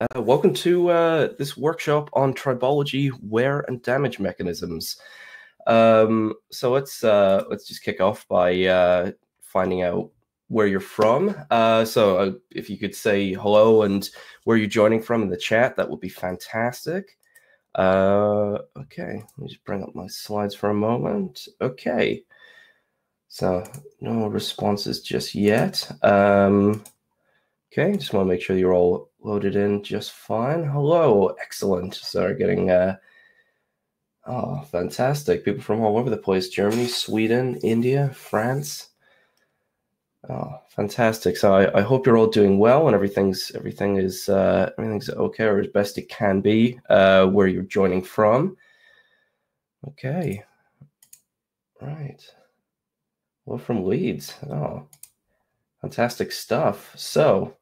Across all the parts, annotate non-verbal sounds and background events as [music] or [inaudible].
Uh, welcome to uh, this workshop on tribology, wear, and damage mechanisms. Um, so let's uh, let's just kick off by uh, finding out where you're from. Uh, so uh, if you could say hello and where you're joining from in the chat, that would be fantastic. okay, let me just bring up my slides for a moment. Okay, so no responses just yet. Um, Okay, just want to make sure you're all loaded in just fine. Hello, excellent. So getting uh oh fantastic. People from all over the place. Germany, Sweden, India, France. Oh, fantastic. So I, I hope you're all doing well and everything's everything is uh everything's okay or as best it can be uh where you're joining from. Okay. Right. Well from Leeds. Oh fantastic stuff. So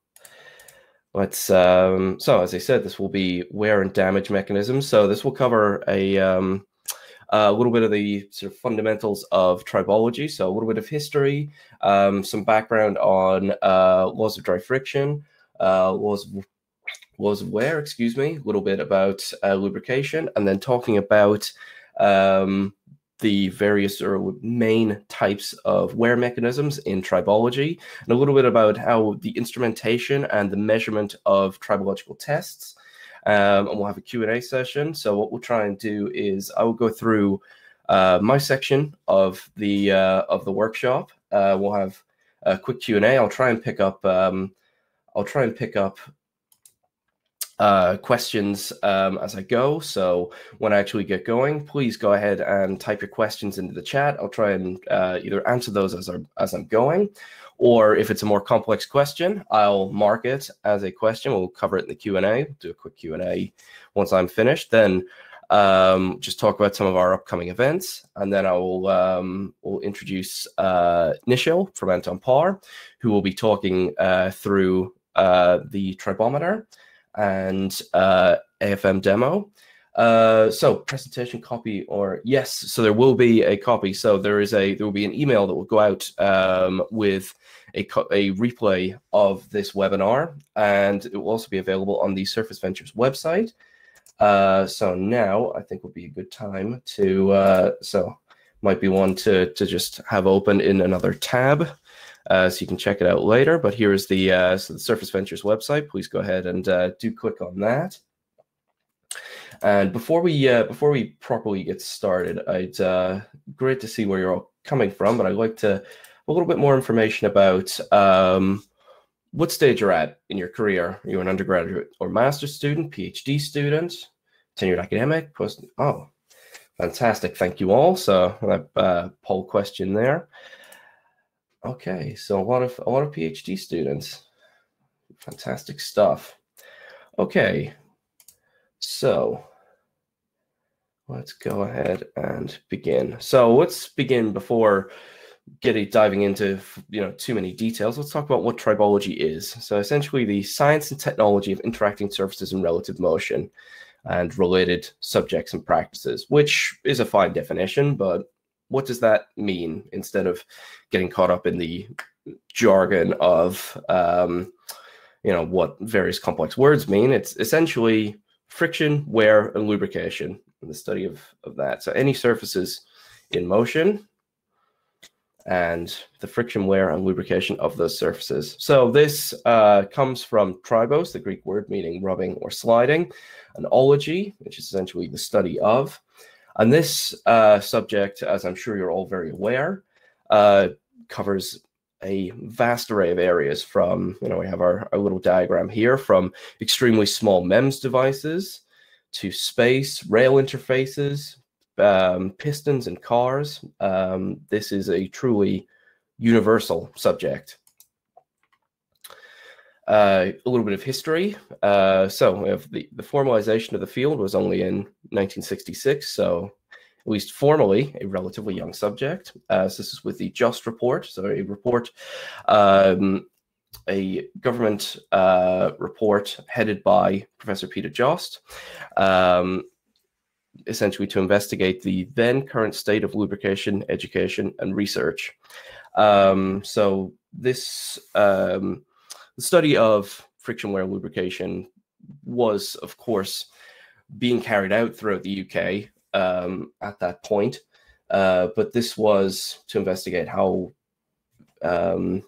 Let's um, so as I said, this will be wear and damage mechanisms. So this will cover a um, a little bit of the sort of fundamentals of tribology, so a little bit of history, um, some background on uh, laws of dry friction, uh, laws laws of wear, excuse me, a little bit about uh, lubrication, and then talking about um, the various or main types of wear mechanisms in tribology, and a little bit about how the instrumentation and the measurement of tribological tests. Um, and we'll have a Q&A session. So what we'll try and do is I will go through uh, my section of the uh, of the workshop. Uh, we'll have a quick Q&A. I'll try and pick up um, I'll try and pick up uh, questions um, as I go. So when I actually get going, please go ahead and type your questions into the chat. I'll try and uh, either answer those as, I, as I'm going, or if it's a more complex question, I'll mark it as a question. We'll cover it in the Q&A, do a quick Q&A once I'm finished. Then um, just talk about some of our upcoming events, and then I will um, will introduce uh, Nishil from Anton Paar, who will be talking uh, through uh, the tribometer and uh, AFM demo. Uh, so presentation copy or yes, so there will be a copy. So there is a there will be an email that will go out um, with a, a replay of this webinar, and it will also be available on the Surface Ventures website. Uh, so now I think would be a good time to uh, so might be one to to just have open in another tab uh, so you can check it out later. But here's the, uh, so the Surface Ventures website. Please go ahead and uh, do click on that. And before we uh, before we properly get started, I'd uh, great to see where you're all coming from, but I'd like to a little bit more information about um, what stage you're at in your career. Are you an undergraduate or master's student, PhD student, tenured academic? Post oh, fantastic! Thank you all. So that uh, poll question there. Okay, so a lot of a lot of PhD students. Fantastic stuff. Okay, so let's go ahead and begin. So let's begin before getting diving into you know too many details. Let's talk about what tribology is. So essentially, the science and technology of interacting surfaces in relative motion and related subjects and practices, which is a fine definition, but what does that mean? Instead of getting caught up in the jargon of um, you know what various complex words mean it's essentially friction wear and lubrication and the study of, of that. So any surfaces in motion and the friction wear and lubrication of those surfaces. So this uh, comes from tribos the greek word meaning rubbing or sliding an ology which is essentially the study of and this uh, subject, as I'm sure you're all very aware, uh, covers a vast array of areas from, you know, we have our, our little diagram here from extremely small MEMS devices to space, rail interfaces, um, pistons and cars. Um, this is a truly universal subject. Uh, a little bit of history. Uh, so the, the formalization of the field was only in 1966, so at least formally a relatively young subject. Uh, so this is with the Jost report, so a report, um, a government uh, report headed by Professor Peter Jost, um, essentially to investigate the then current state of lubrication, education, and research. Um, so this um, the study of friction wear lubrication was, of course, being carried out throughout the UK um, at that point. Uh, but this was to investigate how um,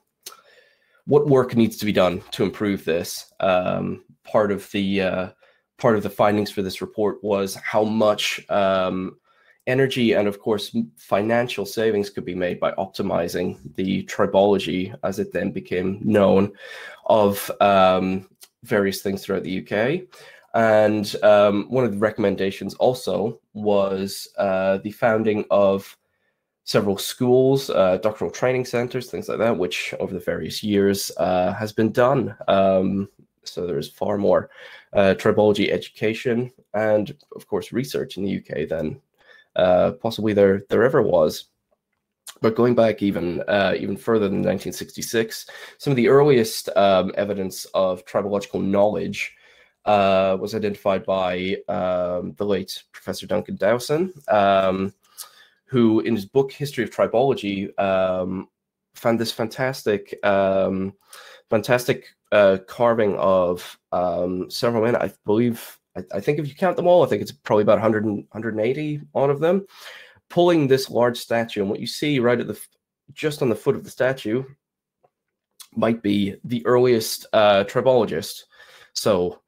what work needs to be done to improve this. Um, part of the uh, part of the findings for this report was how much um, energy and, of course, financial savings could be made by optimizing the tribology, as it then became known, of um, various things throughout the UK. And um, one of the recommendations also was uh, the founding of several schools, uh, doctoral training centers, things like that, which over the various years uh, has been done. Um, so there's far more uh, tribology education and, of course, research in the UK than uh, possibly there there ever was. But going back even uh, even further than 1966, some of the earliest um, evidence of tribological knowledge uh, was identified by um, the late Professor Duncan Dowson, um, who, in his book History of Tribology, um, found this fantastic, um, fantastic uh, carving of um, several men. I believe, I, I, think if you count them all, I think it's probably about 100 180 on of them, pulling this large statue. And what you see right at the just on the foot of the statue might be the earliest uh, tribologist. So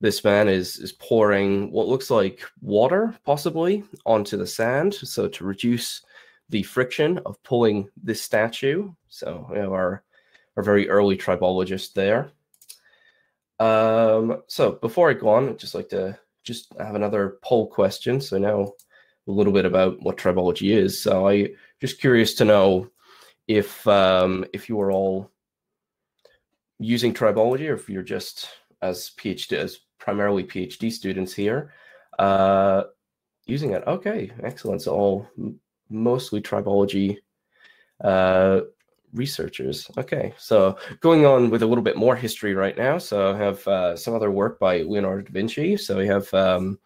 this man is is pouring what looks like water, possibly, onto the sand, so to reduce the friction of pulling this statue. So we have our our very early tribologist there. Um, so before I go on, I'd just like to just have another poll question. So now a little bit about what tribology is. So I just curious to know if um, if you are all using tribology or if you're just as PhD as primarily PhD students here uh, using it. Okay, excellent. So all mostly tribology uh, researchers. Okay, so going on with a little bit more history right now. So I have uh, some other work by Leonardo da Vinci. So we have um,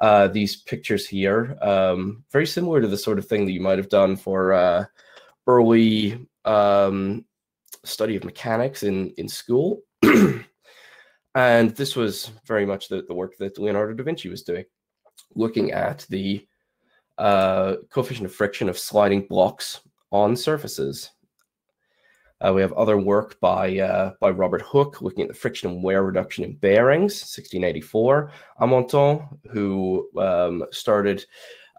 uh, these pictures here, um, very similar to the sort of thing that you might have done for uh, early um, study of mechanics in in school. [clears throat] And this was very much the, the work that Leonardo da Vinci was doing, looking at the uh, coefficient of friction of sliding blocks on surfaces. Uh, we have other work by uh, by Robert Hooke looking at the friction and wear reduction in bearings, 1684. Amonton, who um, started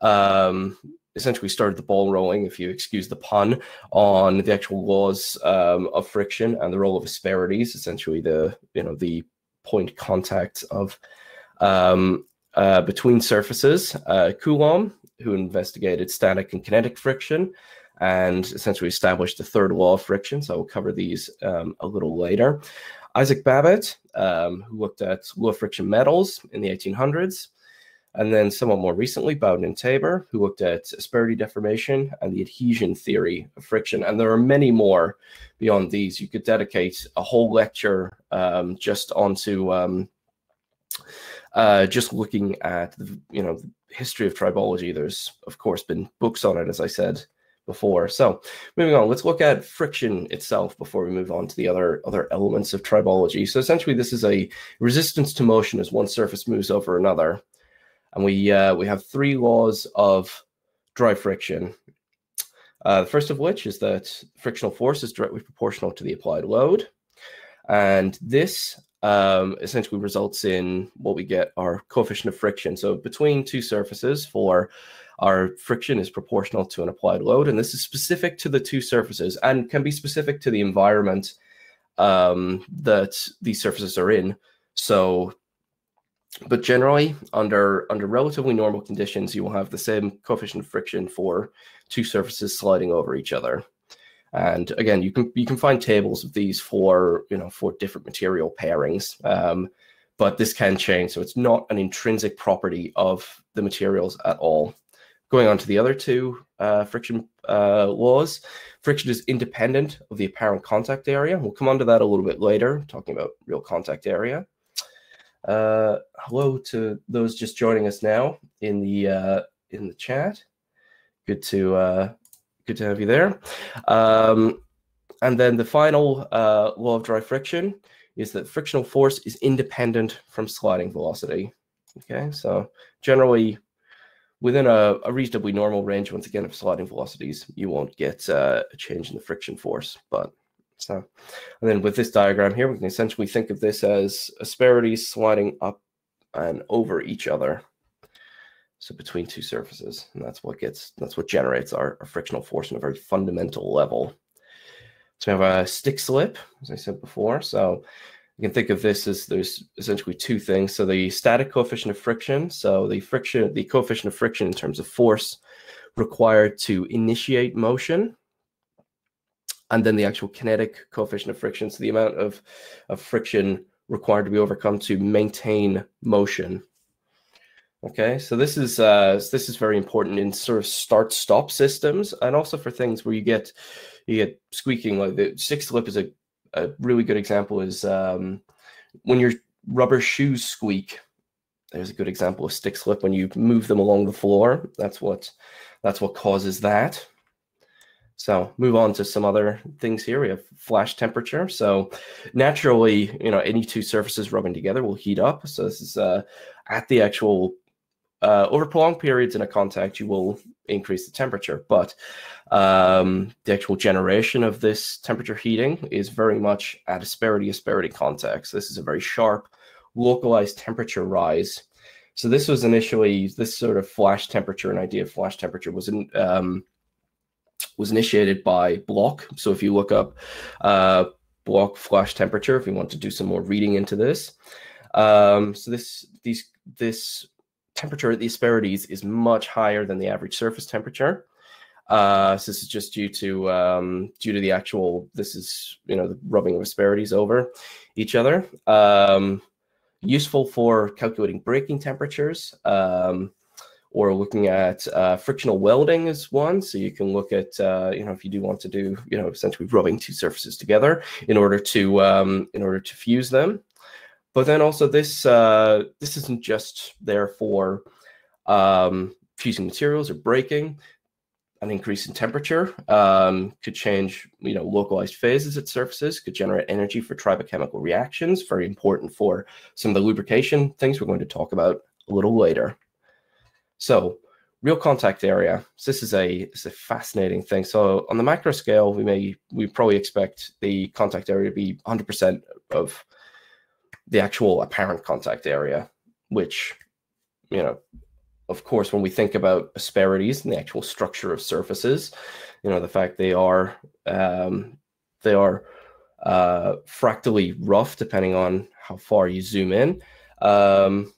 um, essentially started the ball rolling, if you excuse the pun, on the actual laws um, of friction and the role of asperities, essentially the you know the point contact of um, uh, between surfaces. Uh, Coulomb, who investigated static and kinetic friction and essentially established the third law of friction. So I will cover these um, a little later. Isaac Babbitt, um, who looked at low friction metals in the 1800s. And then somewhat more recently, Bowden and Tabor, who looked at asperity deformation and the adhesion theory of friction. And there are many more beyond these. You could dedicate a whole lecture um, just onto um, uh, just looking at the you know the history of tribology. There's of course been books on it, as I said before. So moving on, let's look at friction itself before we move on to the other other elements of tribology. So essentially, this is a resistance to motion as one surface moves over another and we uh, we have three laws of dry friction. Uh, the first of which is that frictional force is directly proportional to the applied load, and this um, essentially results in what we get our coefficient of friction. So between two surfaces, for our friction is proportional to an applied load, and this is specific to the two surfaces and can be specific to the environment um, that these surfaces are in. So but generally, under under relatively normal conditions, you will have the same coefficient of friction for two surfaces sliding over each other. And again, you can you can find tables of these for you know for different material pairings, um, but this can change. So it's not an intrinsic property of the materials at all. Going on to the other two uh, friction uh, laws, friction is independent of the apparent contact area. We'll come on to that a little bit later, talking about real contact area. Uh, hello to those just joining us now in the uh, in the chat. Good to uh, good to have you there. Um, and then the final uh, law of dry friction is that frictional force is independent from sliding velocity. Okay, so generally within a, a, reasonably normal range, once again, of sliding velocities, you won't get uh, a change in the friction force. But so, and then with this diagram here, we can essentially think of this as asperities sliding up and over each other. So between two surfaces, and that's what gets that's what generates our, our frictional force on a very fundamental level. So we have a stick slip, as I said before. So you can think of this as there's essentially two things. So the static coefficient of friction, so the friction, the coefficient of friction in terms of force required to initiate motion, and then the actual kinetic coefficient of friction, so the amount of, of friction required to be overcome to maintain motion. Okay, so this is uh, this is very important in sort of start-stop systems, and also for things where you get you get squeaking. Like the stick slip is a a really good example is um, when your rubber shoes squeak. There's a good example of stick slip when you move them along the floor. That's what that's what causes that. So move on to some other things here. We have flash temperature. So naturally, you know, any two surfaces rubbing together will heat up. So this is uh, at the actual uh, over prolonged periods in a contact, you will increase the temperature, but um, the actual generation of this temperature heating is very much at asperity asperity contact. This is a very sharp, localized temperature rise. So this was initially this sort of flash temperature, an idea of flash temperature was in, um, was initiated by Blok. So if you look up uh, Blok flash temperature, if you want to do some more reading into this, um, so this these this temperature at the asperities is much higher than the average surface temperature. Uh, so this is just due to um, due to the actual. This is you know the rubbing of asperities over each other. Um, useful for calculating braking temperatures um, or looking at uh, frictional welding is one. So you can look at uh, you know if you do want to do you know essentially rubbing two surfaces together in order to um, in order to fuse them. But then also this uh, this isn't just there for um, fusing materials or braking. An increase in temperature um, could change, you know, localized phases at surfaces, could generate energy for tribochemical reactions, very important for some of the lubrication things we're going to talk about a little later. So real contact area. So this is a, it's a fascinating thing. So on the macro scale, we may, we probably expect the contact area to be 100% of the actual apparent contact area, which, you know, of course, when we think about asperities and the actual structure of surfaces, you know, the fact they are um, they are uh, fractally rough depending on how far you zoom in. Um,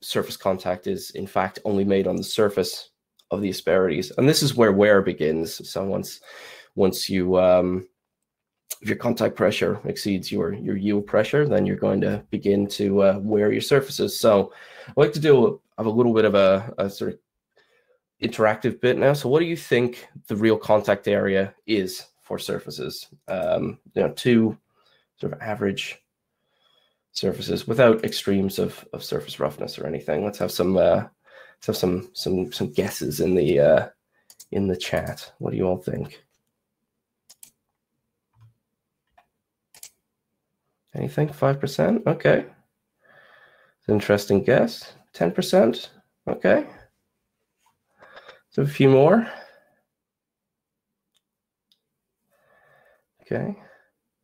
surface contact is in fact only made on the surface of the asperities, and this is where wear begins. So once once you um, if your contact pressure exceeds your your yield pressure, then you're going to begin to uh, wear your surfaces. So I like to do a, a little bit of a, a, sort of interactive bit now. So what do you think the real contact area is for surfaces? Um, you know, two sort of average surfaces without extremes of, of surface roughness or anything. Let's have some uh, let's have some some some guesses in the uh, in the chat. What do you all think? Anything? 5%? Okay. Interesting guess. 10%? Okay. So a few more. Okay.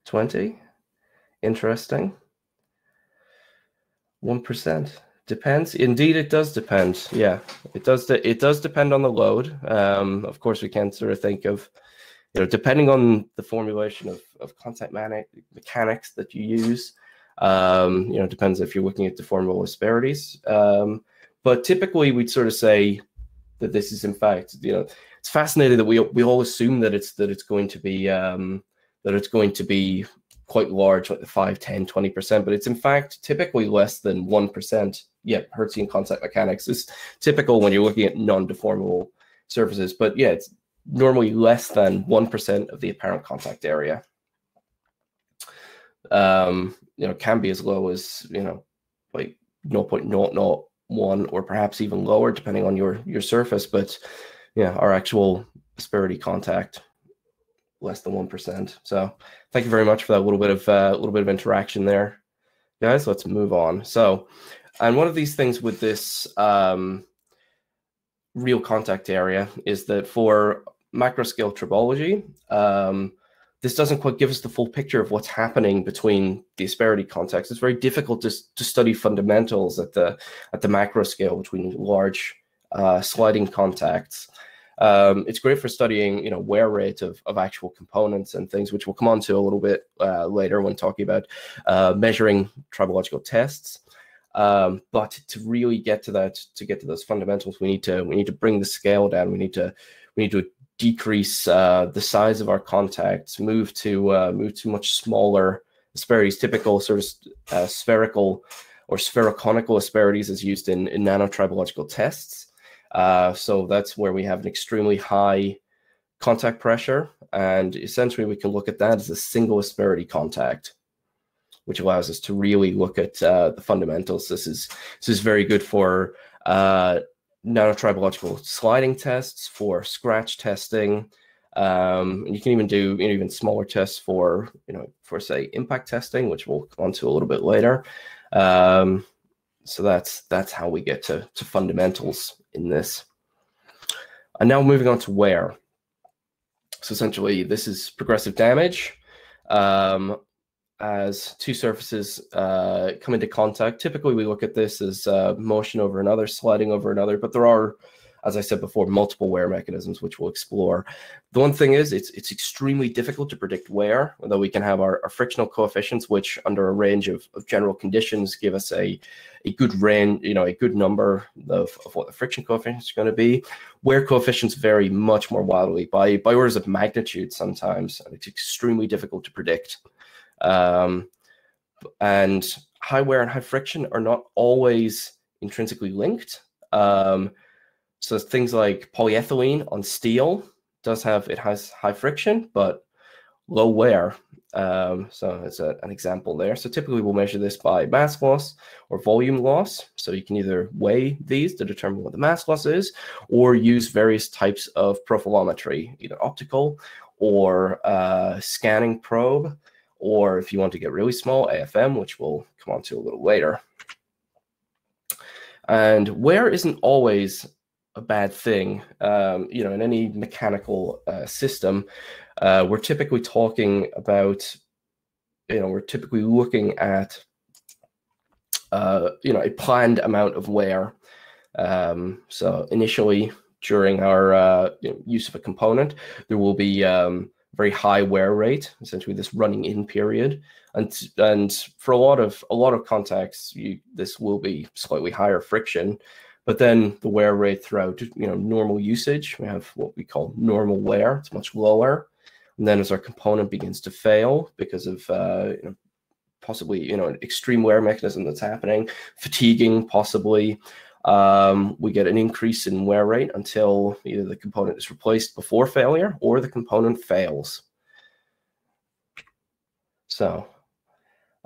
20. Interesting. 1%. Depends. Indeed, it does depend. Yeah, it does. It does depend on the load. Um, of course, we can sort of think of you know, depending on the formulation of, of contact mechanics that you use, um, you know, depends if you're looking at deformable asperities. Um, but typically, we'd sort of say that this is in fact, you know, it's fascinating that we we all assume that it's that it's going to be um, that it's going to be quite large, like the 5, 10, 20%, but it's in fact typically less than 1%. Yeah, Hertzian contact mechanics is typical when you're looking at non-deformable surfaces. But yeah, it's normally less than 1% of the apparent contact area. Um, you know, can be as low as, you know, like 0.001 or perhaps even lower, depending on your, your surface. But yeah, our actual asperity contact less than one percent. So thank you very much for that little bit of a uh, little bit of interaction there, guys. Let's move on. So, and one of these things with this um, real contact area is that for macro scale tribology, um, this doesn't quite give us the full picture of what's happening between the asperity contacts. It's very difficult to, to study fundamentals at the at the macro scale between large uh, sliding contacts. Um, it's great for studying, you know, wear rate of, of actual components and things, which we'll come on to a little bit uh, later when talking about uh, measuring tribological tests. Um, but to really get to that, to get to those fundamentals, we need to we need to bring the scale down. We need to we need to decrease uh, the size of our contacts, move to uh, move to much smaller asperities. Typical sort of uh, spherical or spheroconical asperities is used in, in nanotribological tests. Uh, so that's where we have an extremely high contact pressure, and essentially we can look at that as a single asperity contact, which allows us to really look at uh, the fundamentals. This is this is very good for uh, nanotribological sliding tests, for scratch testing. Um, you can even do you know, even smaller tests for you know for say impact testing, which we'll come on to a little bit later. Um, so that's that's how we get to, to fundamentals in this. And now moving on to wear. So essentially, this is progressive damage. Um, as two surfaces uh, come into contact. Typically, we look at this as uh, motion over another, sliding over another, but there are, as I said before, multiple wear mechanisms which we'll explore. The one thing is, it's it's extremely difficult to predict wear, although we can have our, our frictional coefficients, which under a range of, of general conditions give us a, a good range, you know, a good number of, of what the friction coefficient is going to be. Wear coefficients vary much more wildly by, by orders of magnitude sometimes, and it's extremely difficult to predict. Um, and high wear and high friction are not always intrinsically linked. Um, so things like polyethylene on steel does have it has high friction, but low wear. Um, so it's a, an example there. So typically we'll measure this by mass loss or volume loss. So you can either weigh these to determine what the mass loss is, or use various types of profilometry, either optical or uh, scanning probe or if you want to get really small, AFM, which we'll come on to a little later. And wear isn't always a bad thing. Um, you know, in any mechanical uh, system, uh, we're typically talking about, you know, we're typically looking at, uh, you know, a planned amount of wear. Um, so initially, during our uh, use of a component, there will be um, very high wear rate, essentially this running in period. And and for a lot of a lot of contacts, you, this will be slightly higher friction. But then the wear rate throughout you know normal usage, we have what we call normal wear. It's much lower. And then as our component begins to fail because of uh, you know, possibly you know an extreme wear mechanism that's happening, fatiguing possibly, um, we get an increase in wear rate until either the component is replaced before failure or the component fails. So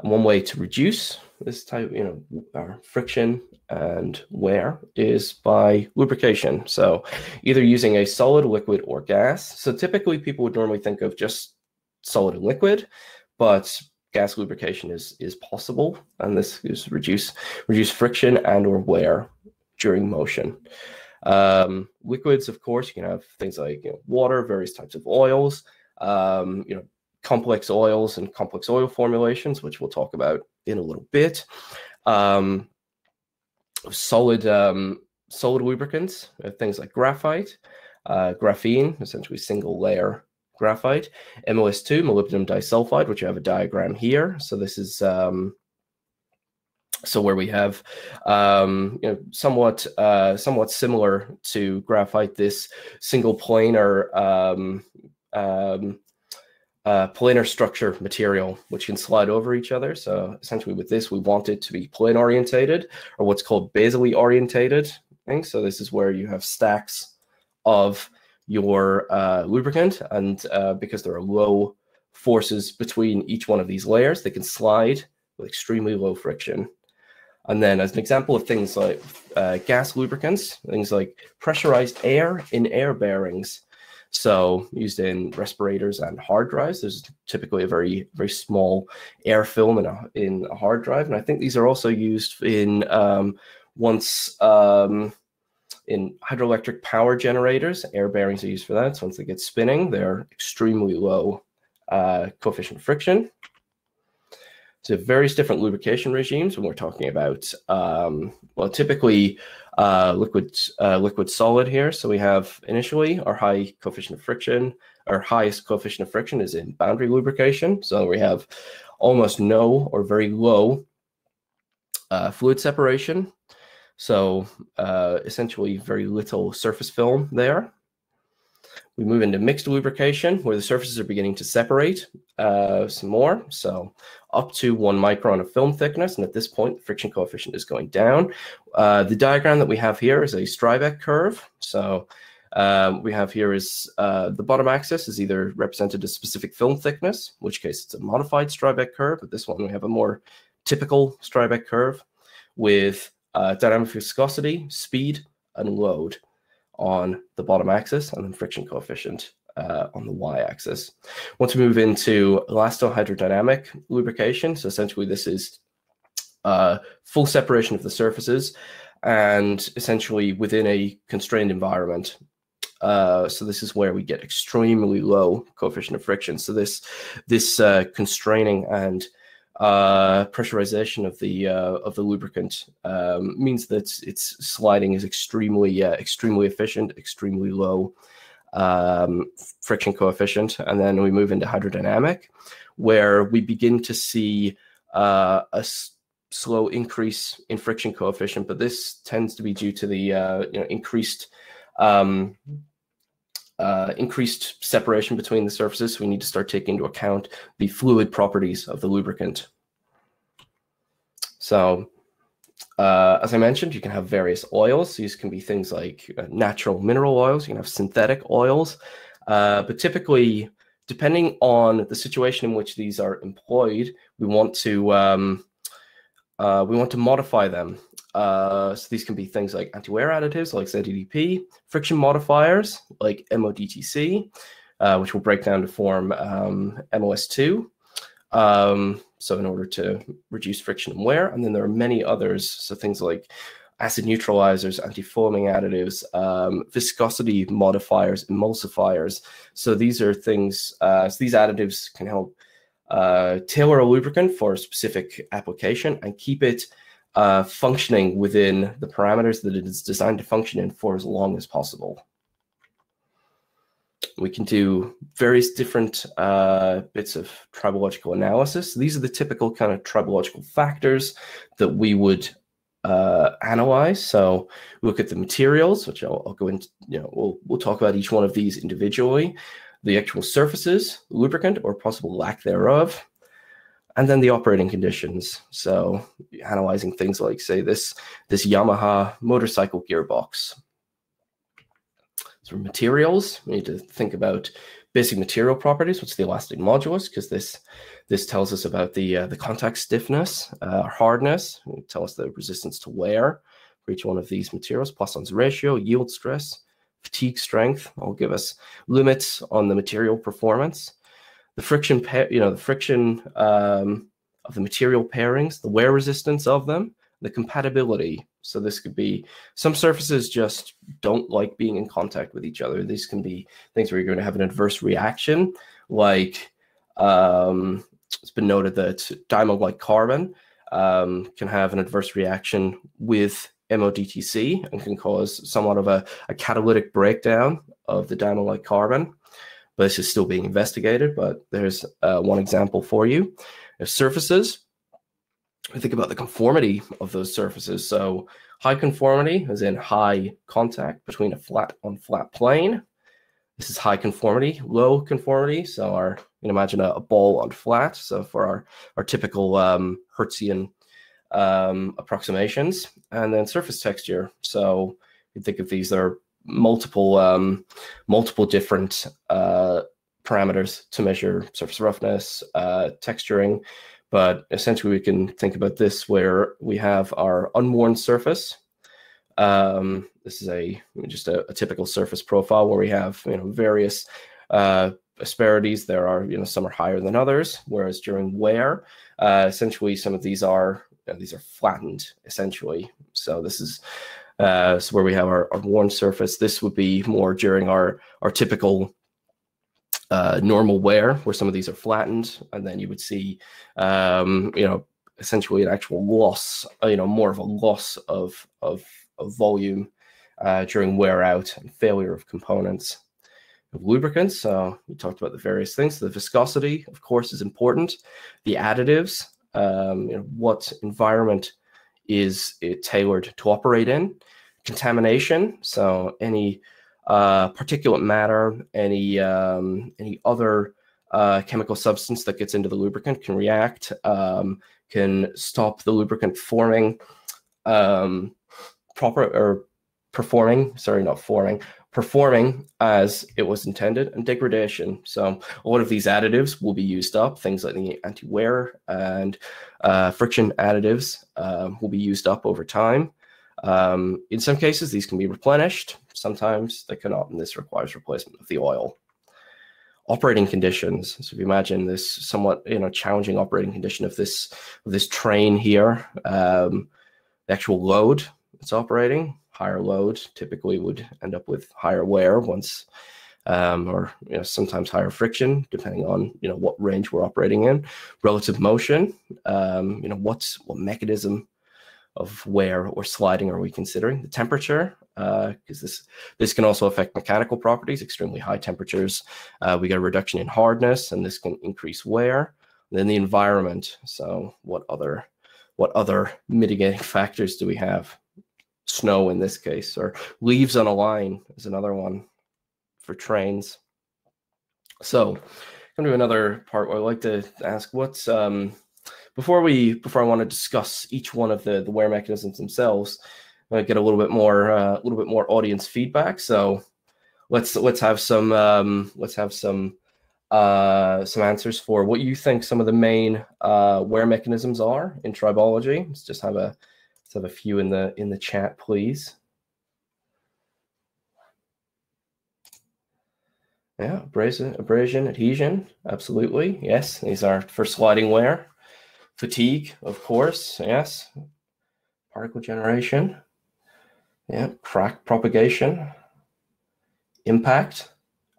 one way to reduce this type, you know, friction and wear is by lubrication. So either using a solid, liquid, or gas. So typically people would normally think of just solid and liquid, but gas lubrication is is possible, and this is reduce reduce friction and or wear during motion. Um, liquids, of course, you can have things like you know, water, various types of oils, um, you know, complex oils and complex oil formulations, which we'll talk about in a little bit. Um, solid um, solid lubricants, uh, things like graphite, uh, graphene, essentially single layer graphite, MOS2, molybdenum disulfide, which I have a diagram here. So this is um, so where we have um, you know, somewhat uh, somewhat similar to graphite, this single planar um, um, uh, planar structure material, which can slide over each other. So essentially with this, we want it to be plane orientated or what's called basally orientated. Thing. So this is where you have stacks of your uh, lubricant and uh, because there are low forces between each one of these layers, they can slide with extremely low friction. And then, as an example of things like uh, gas lubricants, things like pressurized air in air bearings. So used in respirators and hard drives, there's typically a very very small air film in a in a hard drive, and I think these are also used in um, once um, in hydroelectric power generators. Air bearings are used for that. So once they get spinning, they're extremely low uh, coefficient friction. So various different lubrication regimes when we're talking about, um, well, typically uh, liquid, uh, liquid solid here. So we have initially our high coefficient of friction. Our highest coefficient of friction is in boundary lubrication. So we have almost no or very low uh, fluid separation. So uh, essentially very little surface film there. We move into mixed lubrication where the surfaces are beginning to separate uh, some more. So up to one micron of film thickness. And at this point, the friction coefficient is going down. Uh, the diagram that we have here is a Stribeck curve. So um, we have here is uh, the bottom axis is either represented as specific film thickness, in which case it's a modified Stribeck curve. But this one, we have a more typical Stribeck curve with uh, dynamic viscosity, speed, and load on the bottom axis, and then friction coefficient uh, on the y-axis. Once we move into elastohydrodynamic lubrication, so essentially this is uh, full separation of the surfaces and essentially within a constrained environment. Uh, so this is where we get extremely low coefficient of friction. So this this uh, constraining and uh, pressurization of the uh, of the lubricant um, means that its sliding is extremely uh, extremely efficient, extremely low um, friction coefficient, and then we move into hydrodynamic, where we begin to see uh, a slow increase in friction coefficient, but this tends to be due to the uh, you know increased um, uh, increased separation between the surfaces. We need to start taking into account the fluid properties of the lubricant. So uh, as I mentioned, you can have various oils. These can be things like uh, natural mineral oils. You can have synthetic oils. Uh, but typically, depending on the situation in which these are employed, we want to um, uh, we want to modify them. Uh, so these can be things like anti-wear additives like ZDDP, friction modifiers like MODTC, uh, which will break down to form um, MOS2. Um, so in order to reduce friction and wear, and then there are many others. So things like acid neutralizers, anti-foaming additives, um, viscosity modifiers, emulsifiers. So these are things. Uh, so these additives can help uh, tailor a lubricant for a specific application and keep it uh, functioning within the parameters that it is designed to function in for as long as possible. We can do various different uh, bits of tribological analysis. These are the typical kind of tribological factors that we would uh, analyze. So look at the materials, which I'll, I'll, go into, you know, we'll, we'll talk about each one of these individually, the actual surfaces, lubricant or possible lack thereof, and then the operating conditions. So analyzing things like, say, this this Yamaha motorcycle gearbox. So materials, we need to think about basic material properties. What's the elastic modulus? Because this this tells us about the uh, the contact stiffness, uh, hardness. Tell us the resistance to wear for each one of these materials. Poisson's ratio, yield stress, fatigue strength. Will give us limits on the material performance the friction, you know, the friction um, of the material pairings, the wear resistance of them, the compatibility. So this could be some surfaces just don't like being in contact with each other. These can be things where you're going to have an adverse reaction, like um, it's been noted that diamond-like carbon um, can have an adverse reaction with MODTC and can cause somewhat of a, a catalytic breakdown of the diamond-like carbon but this is still being investigated. But there's uh, one example for you. If surfaces, we think about the conformity of those surfaces. So high conformity is in high contact between a flat on flat plane. This is high conformity, low conformity. So our, you can imagine a, a ball on flat. So for our, our typical um, Hertzian um, approximations, and then surface texture. So you think of these are multiple um, multiple different uh, parameters to measure surface roughness, uh, texturing. But essentially, we can think about this where we have our unworn surface, Um, this is a just a, a, typical surface profile where we have you know various uh, asperities. There are you know some are higher than others, whereas during wear, uh, essentially some of these are you know, these are flattened essentially. So this is uh, so where we have our, our worn surface. This would be more during our our typical uh, normal wear, where some of these are flattened, and then you would see, um, you know, essentially an actual loss, uh, you know, more of a loss of of, of volume uh, during wear out and failure of components. Of lubricants, so we talked about the various things. The viscosity, of course, is important. The additives, um, you know, what environment is it tailored to operate in? Contamination, so any uh, particulate matter, any um, any other uh, chemical substance that gets into the lubricant can react, um, can stop the lubricant forming um, proper or performing. Sorry, not forming, performing as it was intended, and degradation. So a lot of these additives will be used up. Things like the anti-wear and uh, friction additives uh, will be used up over time. Um, in some cases, these can be replenished. Sometimes they cannot, and this requires replacement of the oil. Operating conditions. So if you imagine this somewhat, you know, challenging operating condition of this of this train here, um, the actual load it's operating, higher load typically would end up with higher wear once, um, or you know, sometimes higher friction, depending on you know what range we're operating in. Relative motion, um, you know, what's what mechanism of wear or sliding are we considering? The temperature, because uh, this this can also affect mechanical properties. Extremely high temperatures, uh, we get a reduction in hardness, and this can increase wear. And then the environment. So what other what other mitigating [laughs] factors do we have? Snow in this case, or leaves on a line is another one for trains. So, come to another part where I'd like to ask what's um, before we before I want to discuss each one of the the wear mechanisms themselves, I get a little bit more uh, a little bit more audience feedback. So let's let's have some um, let's have some uh, some answers for what you think some of the main uh, wear mechanisms are in tribology. Let's just have a let's have a few in the in the chat, please. Yeah, abrasion, abrasion, adhesion, absolutely. Yes, these are for sliding wear. Fatigue, of course, yes. Particle generation, yeah. Crack propagation, impact,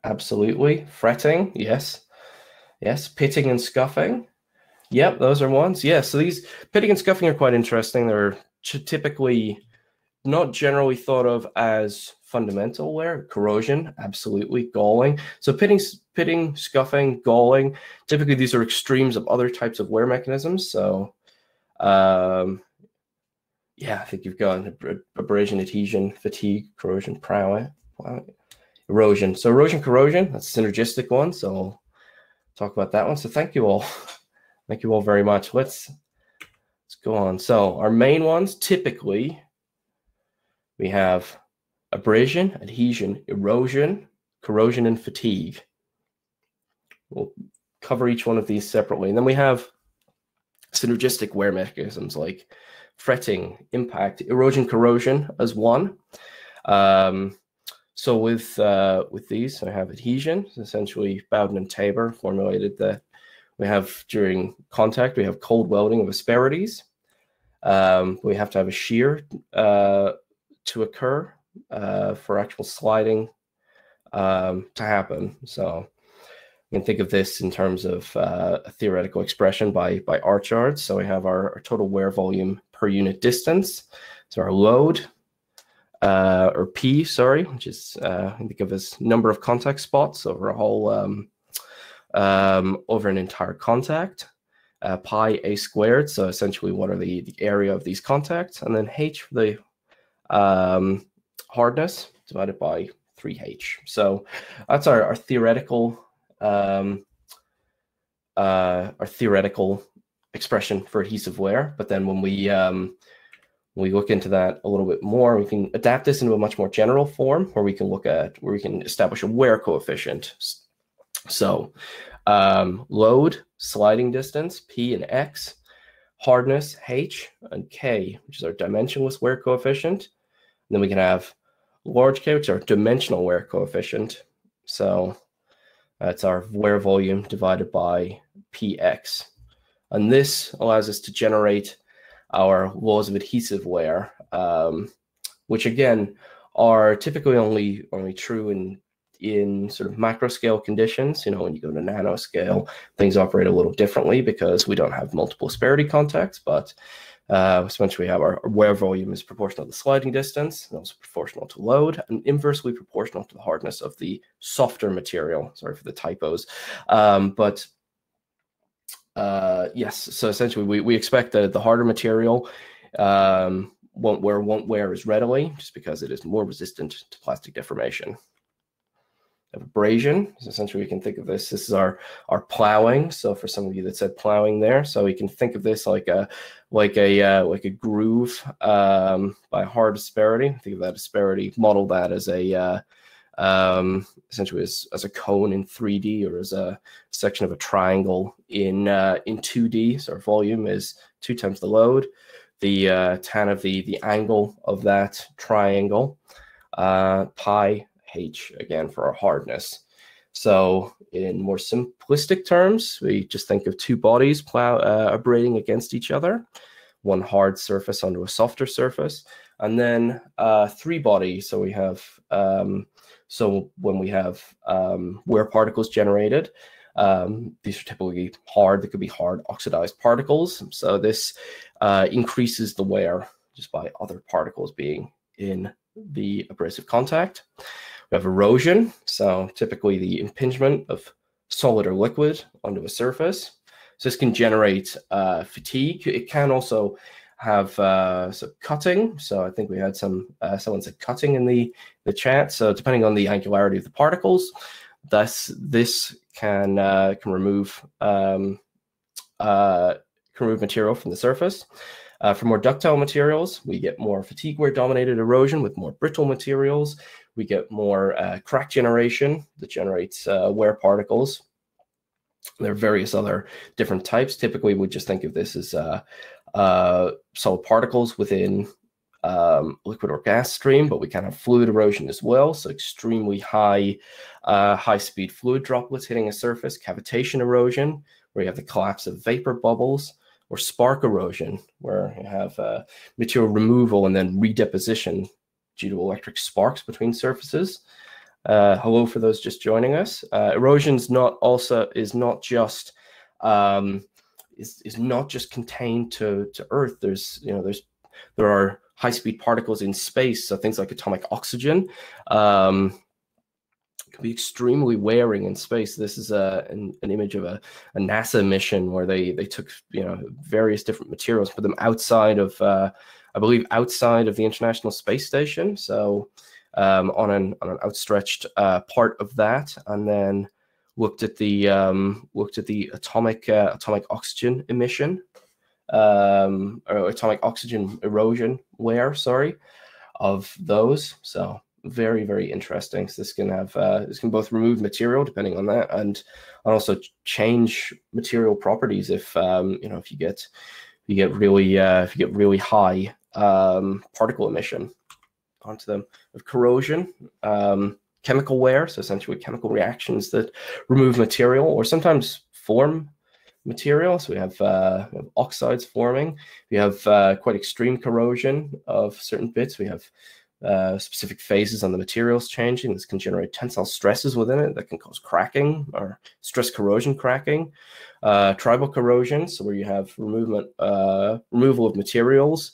absolutely. Fretting, yes. Yes, pitting and scuffing. Yep, those are ones. Yeah, so these pitting and scuffing are quite interesting. They're typically not generally thought of as fundamental wear. Corrosion, absolutely. Galling. So pitting, pitting, scuffing, galling. Typically, these are extremes of other types of wear mechanisms. So, um, yeah, I think you've got abrasion, adhesion, fatigue, corrosion, prowess, erosion. So erosion, corrosion. That's a synergistic one. So we'll talk about that one. So thank you all. [laughs] thank you all very much. Let's let's go on. So our main ones typically we have abrasion, adhesion, erosion, corrosion, and fatigue. We'll cover each one of these separately. And then we have synergistic wear mechanisms like fretting, impact, erosion, corrosion as one. Um, so with uh, with these, I have adhesion. Essentially, Bowden and Tabor formulated that we have during contact, we have cold welding of asperities. Um, we have to have a shear uh, to occur uh, for actual sliding um, to happen. So you can think of this in terms of uh, a theoretical expression by by Archard. So we have our, our, total wear volume per unit distance. So our load, uh, or P, sorry, which is uh, think of as number of contact spots over a whole um, um, over an entire contact. Uh, pi a squared, so essentially what are the, the area of these contacts, and then h for the um, hardness divided by 3h. So that's our, our theoretical um, uh, our theoretical expression for adhesive wear. But then when we um, we look into that a little bit more, we can adapt this into a much more general form where we can look at where we can establish a wear coefficient. So um, load, sliding distance, P and X, hardness, H, and K, which is our dimensionless wear coefficient, then we can have large K, which is our dimensional wear coefficient. So that's our wear volume divided by px. And this allows us to generate our laws of adhesive wear, um, which again are typically only only true in in sort of macro scale conditions. You know, when you go to nano scale, things operate a little differently because we don't have multiple asperity contacts, but uh, essentially we have our, wear volume is proportional to the sliding distance and also proportional to load and inversely proportional to the hardness of the softer material. Sorry for the typos. Um, but uh, yes, so essentially we, we expect that the harder material um, won't wear won't wear as readily just because it is more resistant to plastic deformation. Abrasion, so essentially we can think of this. This is our our plowing. So for some of you that said plowing there, so we can think of this like a like a uh, like a groove um, by hard asperity. Think of that asperity. Model that as a uh, um, essentially as, as a cone in 3D or as a section of a triangle in uh, in 2D. So our volume is two times the load. The uh, tan of the the angle of that triangle, uh, pi h again for our hardness. So in more simplistic terms, we just think of two bodies plow uh, abrading against each other, one hard surface onto a softer surface, and then uh, three bodies. So we have um, so when we have um, wear particles generated, um, these are typically hard. They could be hard oxidized particles. So this uh, increases the wear just by other particles being in the abrasive contact. We have erosion. So typically the impingement of solid or liquid onto a surface. So this can generate uh, fatigue. It can also have uh, some cutting. So I think we had some uh, someone said cutting in the the chat. So depending on the angularity of the particles, thus this can uh, can remove um, uh, can remove material from the surface. Uh, for more ductile materials, we get more fatigue wear dominated erosion with more brittle materials. We get more uh, crack generation that generates wear particles. There are various other different types. Typically, we just think of this as uh, solid particles within um, liquid or gas stream, but we can have fluid erosion as well. So extremely high, uh, high speed fluid droplets hitting a surface, cavitation erosion, where you have the collapse of vapor bubbles, or spark erosion, where you have uh, material removal and then redeposition due to electric sparks between surfaces. Uh, hello for those just joining us. Uh, erosion is not also is not just um, is, is not just contained to, to Earth. There's, you know, there's, there are high speed particles in space. So things like atomic oxygen um, can be extremely wearing in space. This is a, an, an image of a, a, NASA mission where they, they took, you know, various different materials, put them outside of, uh, I believe, outside of the International Space Station. So um, on an on an outstretched uh, part of that, and then looked at the um, looked at the atomic uh, atomic oxygen emission um, or atomic oxygen erosion wear, sorry, of those. So very very interesting. So this can have uh, this can both remove material depending on that, and also change material properties if um, you know if you get if you get really uh, if you get really high um, particle emission onto them of corrosion. Um, chemical wear, so essentially chemical reactions that remove material or sometimes form material. So we have, uh, we have oxides forming. We have uh, quite extreme corrosion of certain bits. We have uh, specific phases on the materials changing. This can generate tensile stresses within it that can cause cracking or stress corrosion cracking. Uh, tribocorrosion, so where you have removal, uh, removal of materials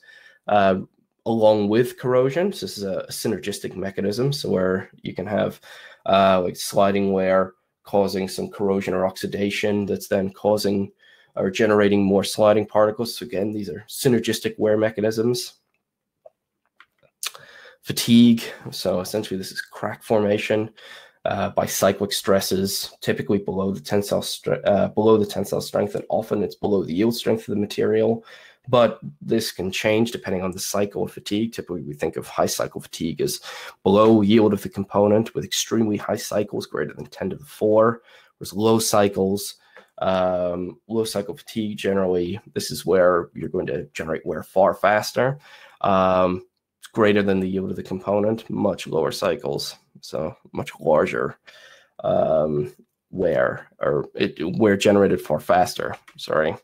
uh, along with corrosion. So this is a, synergistic mechanism, so where you can have uh, like sliding wear causing some corrosion or oxidation that's then causing or generating more sliding particles. So again, these are synergistic wear mechanisms. Fatigue, so essentially this is crack formation uh, by cyclic stresses, typically below the tensile uh, below the tensile strength, and often it's below the yield strength of the material but this can change depending on the cycle of fatigue. Typically, we think of high cycle fatigue as below yield of the component with extremely high cycles greater than 10 to the 4, whereas low cycles, um, low cycle fatigue generally, this is where you're going to generate wear far faster. Um, greater than the yield of the component, much lower cycles, so much larger um, wear or it wear generated far faster. Sorry.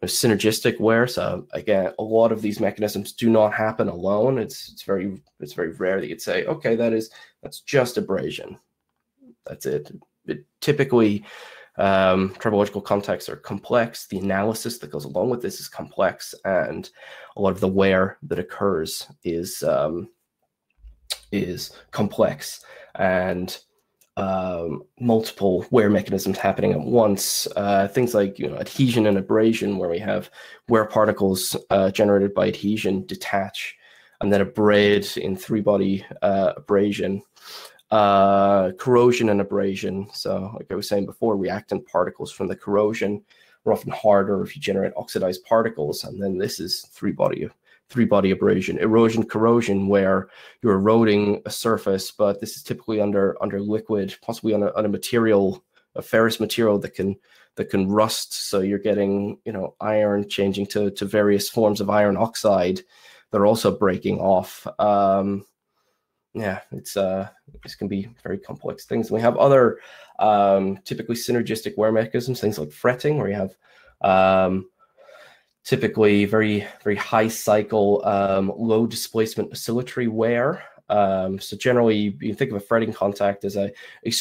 There's synergistic wear. So again, a lot of these mechanisms do not happen alone. It's it's very it's very rare that you'd say, okay, that is that's just abrasion. That's it. It typically um, tribological contexts are complex. The analysis that goes along with this is complex, and a lot of the wear that occurs is um, is complex. And um, multiple wear mechanisms happening at once. Uh, things like you know adhesion and abrasion, where we have wear particles uh, generated by adhesion detach and then abrade in three-body uh, abrasion. Uh, corrosion and abrasion. So, like I was saying before, reactant particles from the corrosion are often harder if you generate oxidized particles, and then this is three-body three body abrasion, erosion, corrosion, where you're eroding a surface, but this is typically under under liquid, possibly on a, on a material, a ferrous material that can that can rust. So you're getting you know iron changing to to various forms of iron oxide that are also breaking off. Um, yeah, it's uh, this can be very complex things. we have other um, typically synergistic wear mechanisms, things like fretting, where you have um, typically very very high cycle um, low displacement oscillatory wear um, so generally you think of a fretting contact as a, a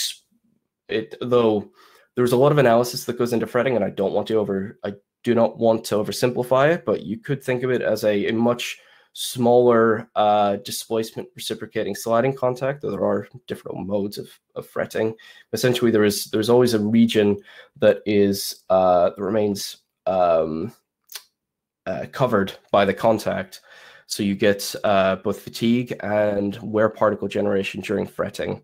it though there's a lot of analysis that goes into fretting and i don't want to over i do not want to oversimplify it but you could think of it as a, a much smaller uh, displacement reciprocating sliding contact though there are different modes of, of fretting essentially there is there's always a region that is uh, that remains um, uh, covered by the contact. So you get uh, both fatigue and wear particle generation during fretting.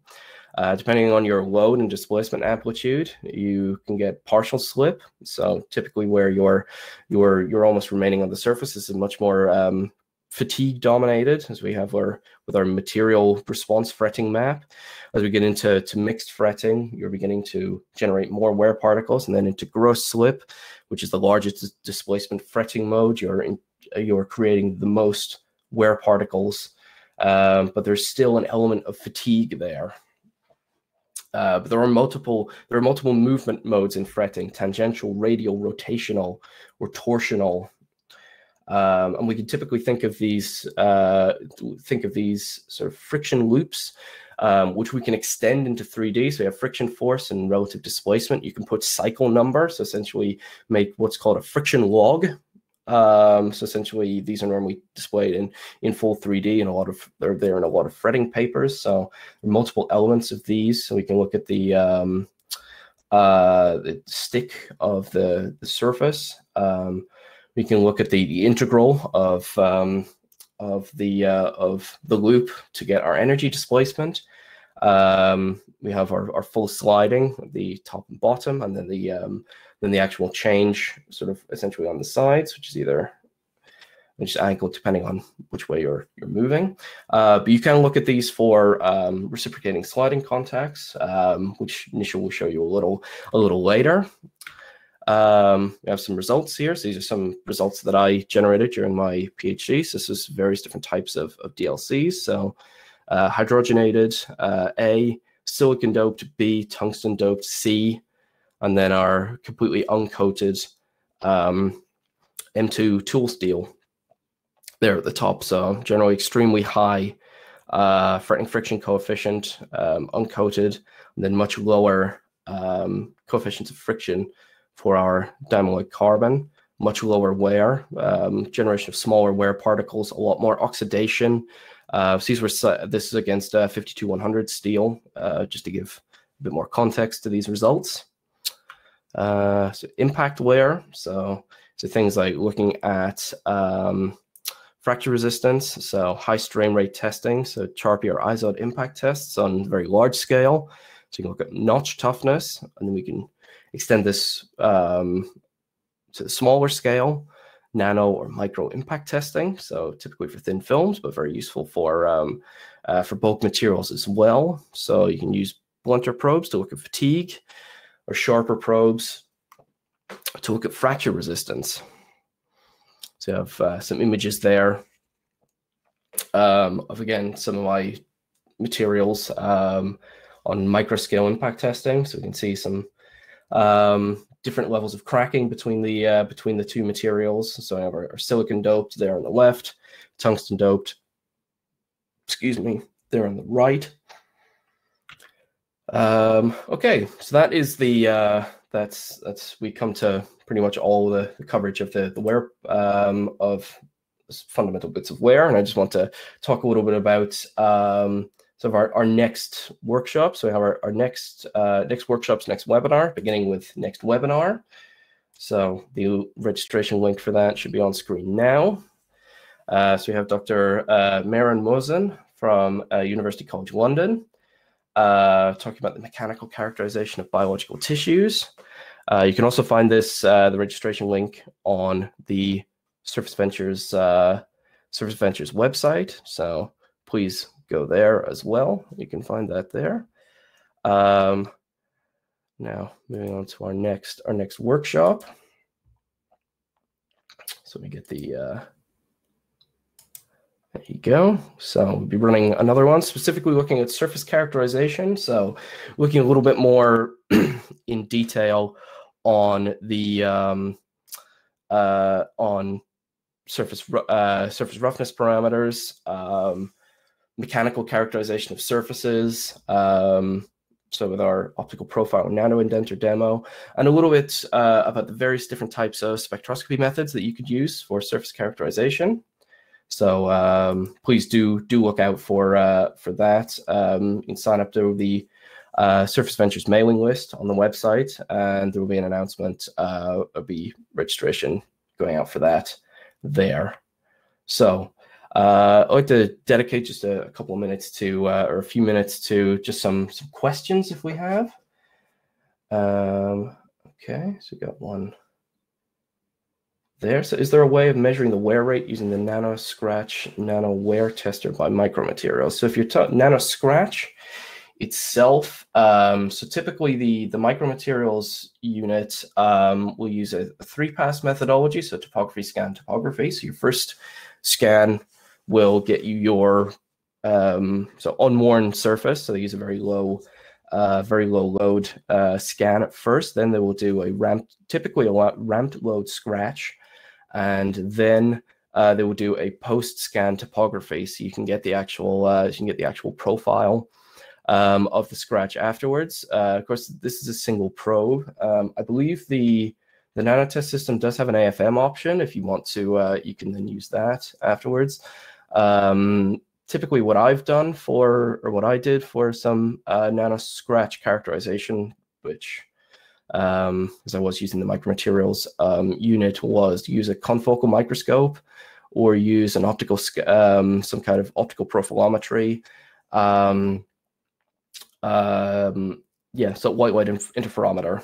Uh, depending on your load and displacement amplitude, you can get partial slip. So typically, where you're you're you're almost remaining on the surface, this is much more um, fatigue dominated, as we have our with our material response fretting map. As we get into to mixed fretting, you're beginning to generate more wear particles, and then into gross slip, which is the largest displacement fretting mode. You're in, you're creating the most wear particles, um, but there's still an element of fatigue there. Uh, but there are multiple there are multiple movement modes in fretting: tangential, radial, rotational, or torsional. Um, and we can typically think of these uh, think of these sort of friction loops, um, which we can extend into 3D. So we have friction force and relative displacement. You can put cycle number, so essentially make what's called a friction log. Um, so essentially, these are normally displayed in in full 3D, and a lot of they're there in a lot of fretting papers. So multiple elements of these. So we can look at the um, uh, the stick of the the surface. Um, we can look at the, the integral of um, of the uh, of the loop to get our energy displacement. Um, we have our, our full sliding, the top and bottom, and then the um, then the actual change, sort of essentially on the sides, which is either which is angled depending on which way you're you're moving. Uh, but you can look at these for um, reciprocating sliding contacts, um, which Nishil will show you a little a little later. Um, we have some results here. So these are some results that I generated during my PhD. So this is various different types of, of DLCs. So uh, hydrogenated uh, A, silicon doped B, tungsten doped C, and then our completely uncoated um, M2 tool steel there at the top. So generally extremely high uh, friction coefficient, um, uncoated, and then much lower um, coefficients of friction for our diamond carbon, much lower wear, um, generation of smaller wear particles, a lot more oxidation. Uh, these were this is against uh, 52100 steel, uh, just to give a bit more context to these results. Uh, so impact wear, so so things like looking at um, fracture resistance, so high strain rate testing, so Charpy or IZOD impact tests on very large scale. So you can look at notch toughness, and then we can extend this um, to smaller scale, nano or micro impact testing. So typically for thin films, but very useful for um, uh, for bulk materials as well. So you can use blunter probes to look at fatigue, or sharper probes to look at fracture resistance. So you have uh, some images there um, of again some of my materials um, on micro scale impact testing. So we can see some um, different levels of cracking between the uh, between the two materials. So I have our, our, silicon doped there on the left, tungsten doped, excuse me, there on the right. Um, okay, so that is the uh, that's that's we come to pretty much all the, the coverage of the the wear um, of fundamental bits of wear, and I just want to talk a little bit about um, some of our, our next workshop. So we have our, our next uh, next workshops, next webinar, beginning with next webinar. So the registration link for that should be on screen now. Uh, so we have Dr. Uh, Maren Mosen from uh, University College London, uh, talking about the mechanical characterization of biological tissues. Uh, you can also find this, uh, the registration link on the Surface Ventures, Surface Ventures website. So please go there as well. You can find that there. Um, now moving on to our next, our next workshop. So we get the, uh, there you go. So we'll be running another one, specifically looking at surface characterization. So looking a little bit more [clears throat] in detail on the um, uh, on surface uh, surface roughness parameters, um, mechanical characterization of surfaces. Um, so with our optical profile nano indenter demo, and a little bit uh, about the various different types of spectroscopy methods that you could use for surface characterization. So um, please do do look out for uh, for that. Um, you can sign up to the uh, Surface Ventures mailing list on the website, and there will be an announcement uh, of the registration going out for that there. So uh, I'd like to dedicate just a, a couple of minutes to, uh, or a few minutes to just some some questions if we have. Um, okay, so we got one there. So is there a way of measuring the wear rate using the nano scratch nano wear tester by Micro Materials? So if you're nano scratch itself, um, so typically the, the Micro Materials unit um, will use a, a three pass methodology. So topography, scan, topography. So your first scan will get you your um, so unworn surface. So they use a very low uh, very low load uh, scan at first. Then they will do a ramp, typically a ramped load scratch and then uh, they will do a post-scan topography, so you can get the actual uh, you can get the actual profile um, of the scratch afterwards. Uh, of course, this is a single probe. Um, I believe the the nanotest system does have an AFM option. If you want to, uh, you can then use that afterwards. Um, typically, what I've done for or what I did for some uh, nano scratch characterization, which um, as I was using the Micro Materials um, unit, was use a confocal microscope or use an optical, um, some kind of optical profilometry. Um, um, yeah, so white light interferometer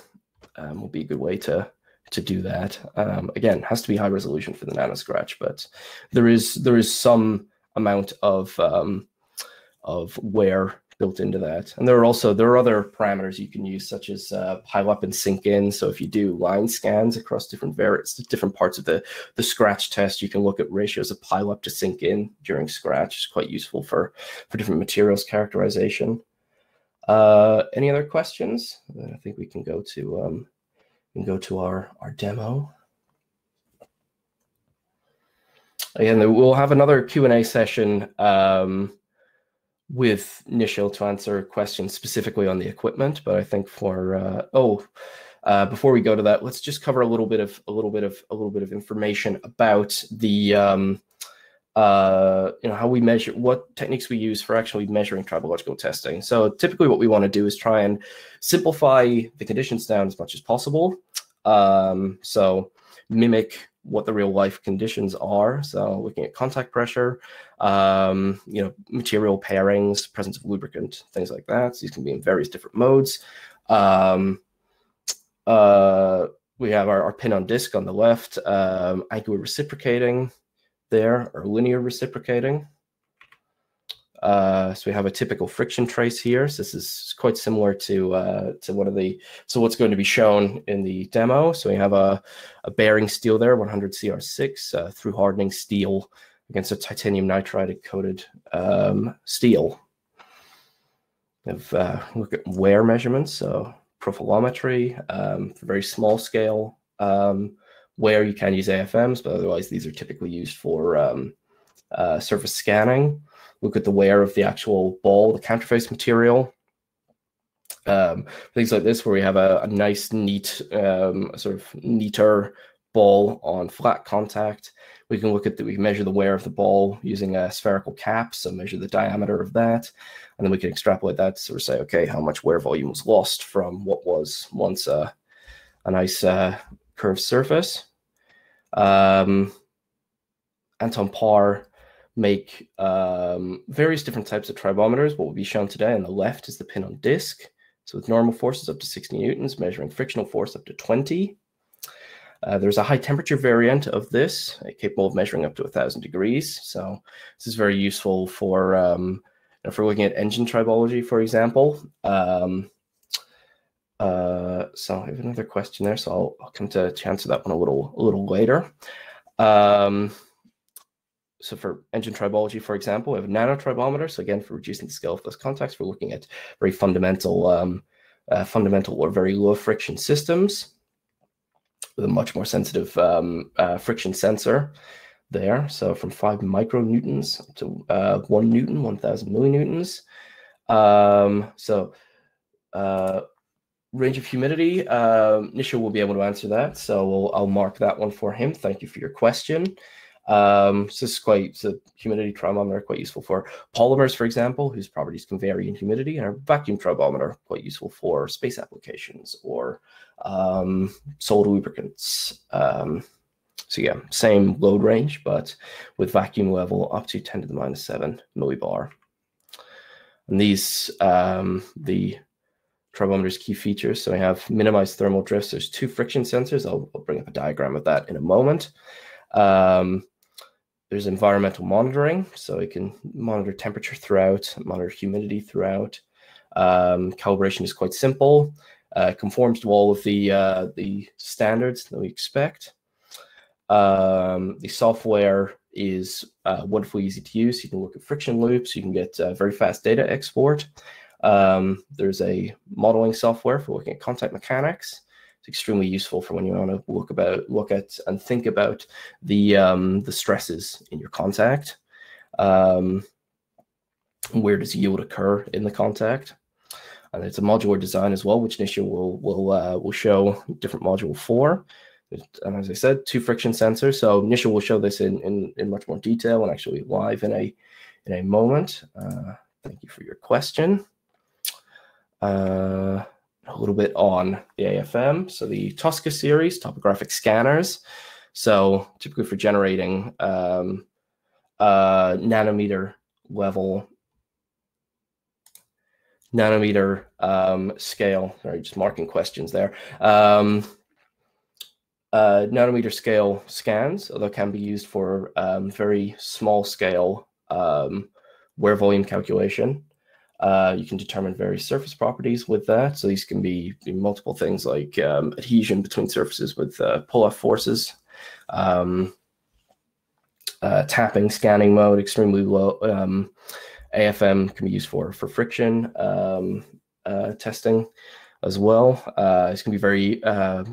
um, will be a good way to to do that. again, has to be high resolution for the nano scratch, but there is there is some amount of um, of wear built into that. And there are also there are other parameters you can use, such as uh, pile up and sink in. So if you do line scans across different various different parts of the the scratch test, you can look at ratios of pile up to sink in during scratch. It's quite useful for for different materials characterization. Uh, any other questions? I think we can go to um, we can go to our our demo. Again, we'll have another Q and A session. Um, with Nishil to answer questions specifically on the equipment, but I think for uh, oh, uh, before we go to that, let's just cover a little bit of a little bit of a little bit of information about the um, uh, you know how we measure what techniques we use for actually measuring tribological testing. So typically, what we want to do is try and simplify the conditions down as much as possible. Um, so mimic what the real life conditions are. So looking at contact pressure, um, you know, material pairings, presence of lubricant, things like that. So these can be in various different modes. Um, uh, we have our, our, pin on disk on the left, um, angular reciprocating there, or linear reciprocating. Uh, so we have a typical friction trace here. So this is quite similar to uh, to one of the so what's going to be shown in the demo. So we have a, a bearing steel there, 100 CR6 uh, through hardening steel against a titanium nitride coated um, steel. If uh, look at wear measurements, so profilometry, um, very small scale um, wear you can use AFMs, but otherwise these are typically used for um, uh, surface scanning. Look at the wear of the actual ball, the counterface material. Um, things like this, where we have a, a nice, neat, um, sort of neater ball on flat contact. We can look at the, we can measure the wear of the ball using a spherical cap, so measure the diameter of that, and then we can extrapolate that to sort of say, okay, how much wear volume was lost from what was once a, a nice uh, curved surface. Um, Anton Paar make um, various different types of tribometers. What will be shown today on the left is the pin on disc. So with normal forces up to 60 newtons, measuring frictional force up to 20. Uh, there's a high temperature variant of this, uh, capable of measuring up to 1,000 degrees. So this is very useful for um, if we're looking at engine tribology, for example. Um, uh, so I have another question there, so I'll, I'll, come to, to answer that one a little a little later. Um, so for engine tribology, for example, we have a nanotribometer. So again, for reducing the scale of those contacts, we're looking at very fundamental, um, uh, fundamental or very low friction systems with a much more sensitive um, uh, friction sensor there. So from five micronewtons to uh, one newton, 1000 millinewtons. Um, so uh, range of humidity, um, Nishil will be able to answer that. So we'll, I'll mark that one for him. Thank you for your question. Um, so this is quite so humidity tribometer quite useful for polymers, for example, whose properties can vary in humidity, and our vacuum tribometer quite useful for space applications or um, solid lubricants. Um, so yeah, same load range, but with vacuum level up to 10 to the minus 7 millibar. And these, um, the tribometer's key features. So I have minimized thermal drifts. There's two friction sensors. I'll, I'll bring up a diagram of that in a moment. Um, there's environmental monitoring, so it can monitor temperature throughout, monitor humidity throughout. Um, calibration is quite simple. Uh, conforms to all of the uh, the standards that we expect. Um, the software is uh, wonderfully easy to use. You can look at friction loops. You can get uh, very fast data export. Um, there's a modeling software for looking at contact mechanics. It's extremely useful for when you want to look about, look at, and think about the um, the stresses in your contact. Um, where does yield occur in the contact? And it's a modular design as well, which Nishil will will uh, will show different module for. And as I said, two friction sensors. So Nishil will show this in, in, in much more detail and actually live in a in a moment. Uh, thank you for your question. Uh, a little bit on the AFM. So the Tosca series, topographic scanners. So typically for generating um, uh, nanometer level, nanometer um, scale, sorry, just marking questions there. Um, uh, nanometer scale scans, although can be used for um, very small scale um, wear volume calculation. Uh, you can determine various surface properties with that. So these can be, multiple things like um, adhesion between surfaces with uh, pull-off forces, um, uh, tapping, scanning mode, extremely low. Um, AFM can be used for for friction um, uh, testing as well. Uh, it's going to be very uh,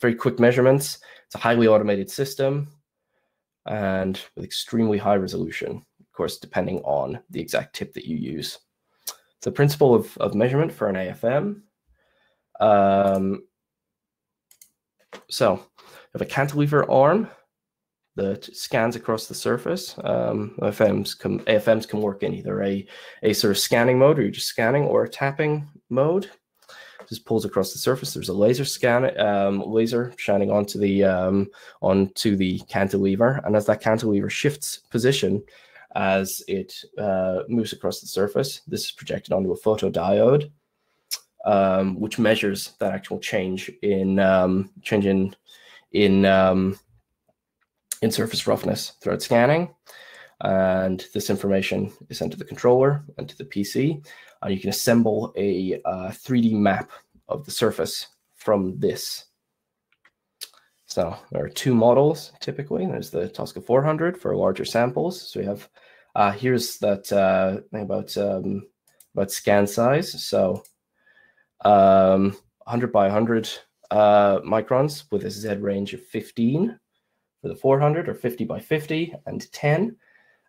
very quick measurements. It's a highly automated system and with extremely high resolution of course, depending on the exact tip that you use. The principle of, of measurement for an AFM. Um, so I have a cantilever arm that scans across the surface. Um, AFMs, can, AFMs can work in either a, a sort of scanning mode where you're just scanning or a tapping mode. Just pulls across the surface. There's a laser scan, um, laser shining onto the um, onto the cantilever, and as that cantilever shifts position, as it uh, moves across the surface. This is projected onto a photodiode, um, which measures that actual change in um, change in in um, in surface roughness throughout scanning. And this information is sent to the controller and to the PC, and you can assemble a uh, 3D map of the surface from this. So there are two models typically. There's the Tosca 400 for larger samples. So we have uh, here's that uh, thing about um, about scan size. So um, 100 by 100 uh, microns with a Z range of 15 for the 400 or 50 by 50 and 10.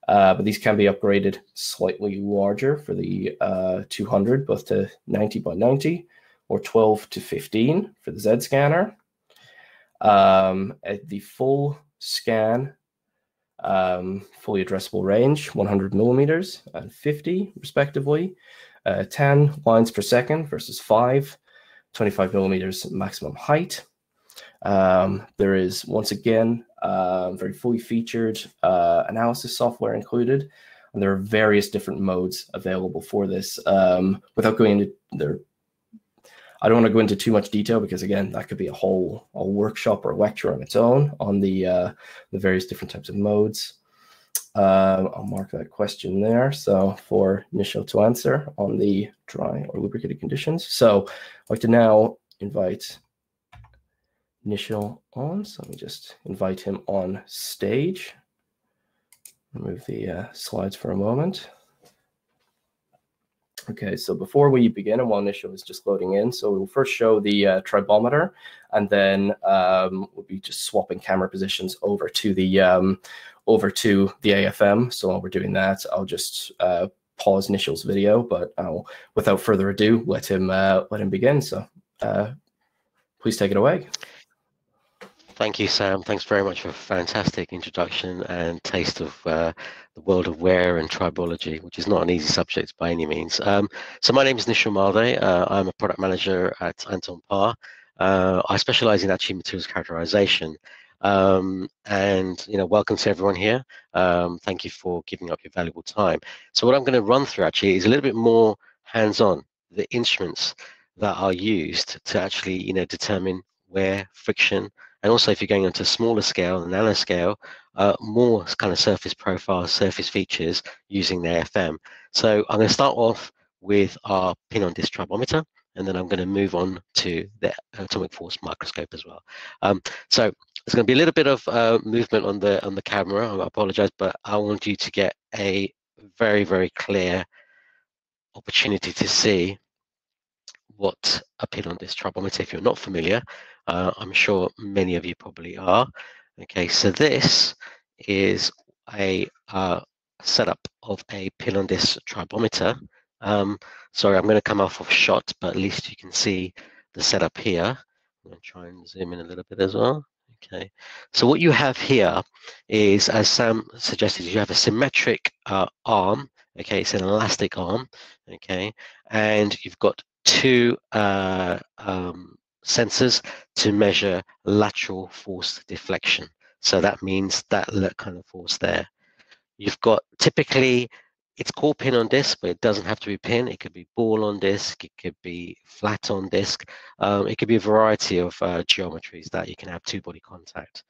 Uh, but these can be upgraded slightly larger for the uh, 200, both to 90 by 90 or 12 to 15 for the Z scanner. Um, at the full scan, um, fully addressable range, 100 millimeters and 50 respectively, uh, 10 lines per second versus 5, 25 millimeters maximum height. Um, there is once again uh, very fully featured uh, analysis software included, and there are various different modes available for this. Um, without going into there, I don't want to go into too much detail because again, that could be a whole a workshop or a lecture on its own on the uh, the various different types of modes. Uh, I'll mark that question there. So for Nishil to answer on the dry or lubricated conditions. So I'd like to now invite Nishil on. So let me just invite him on stage. Remove the uh, slides for a moment. Okay, so before we begin, and while Nishil is just loading in, so we'll first show the uh, tribometer, and then um, we'll be just swapping camera positions over to the um, over to the AFM. So while we're doing that, I'll just uh, pause Nishil's video, but I'll, without further ado, let him uh, let him begin. So uh, please take it away. Thank you, Sam. Thanks very much for a fantastic introduction and taste of uh, the world of wear and tribology, which is not an easy subject by any means. Um, so my name is Nishil Malde. Uh, I'm a product manager at Anton Paar. Uh, I specialize in actually materials characterization. Um, and you know, welcome to everyone here. Um, thank you for giving up your valuable time. So what I'm going to run through actually is a little bit more hands-on, the instruments that are used to actually, you know, determine wear, friction, and also if you're going onto a smaller scale, the nanoscale, uh, more kind of surface profiles, surface features using the AFM. So I'm going to start off with our pin on disc tribometer, and then I'm going to move on to the atomic force microscope as well. Um, so there's going to be a little bit of uh, movement on the on the camera. I apologize, but I want you to get a very very clear opportunity to see what a pin on disc tribometer. If you're not familiar, uh, I'm sure many of you probably are. Okay, so this is a uh, setup of a pin on disc tribometer. Um, sorry, I'm going to come off of shot, but at least you can see the setup here. I'm going to try and zoom in a little bit as well. Okay, so what you have here is, as Sam suggested, you have a symmetric uh, arm. Okay, it's an elastic arm. Okay, and you've got two uh, um, sensors to measure lateral force deflection. So that means that kind of force there. You've got typically, it's called pin on disc, but it doesn't have to be pin. It could be ball on disc. It could be flat on disc. Um, it could be a variety of uh, geometries that you can have two body contact.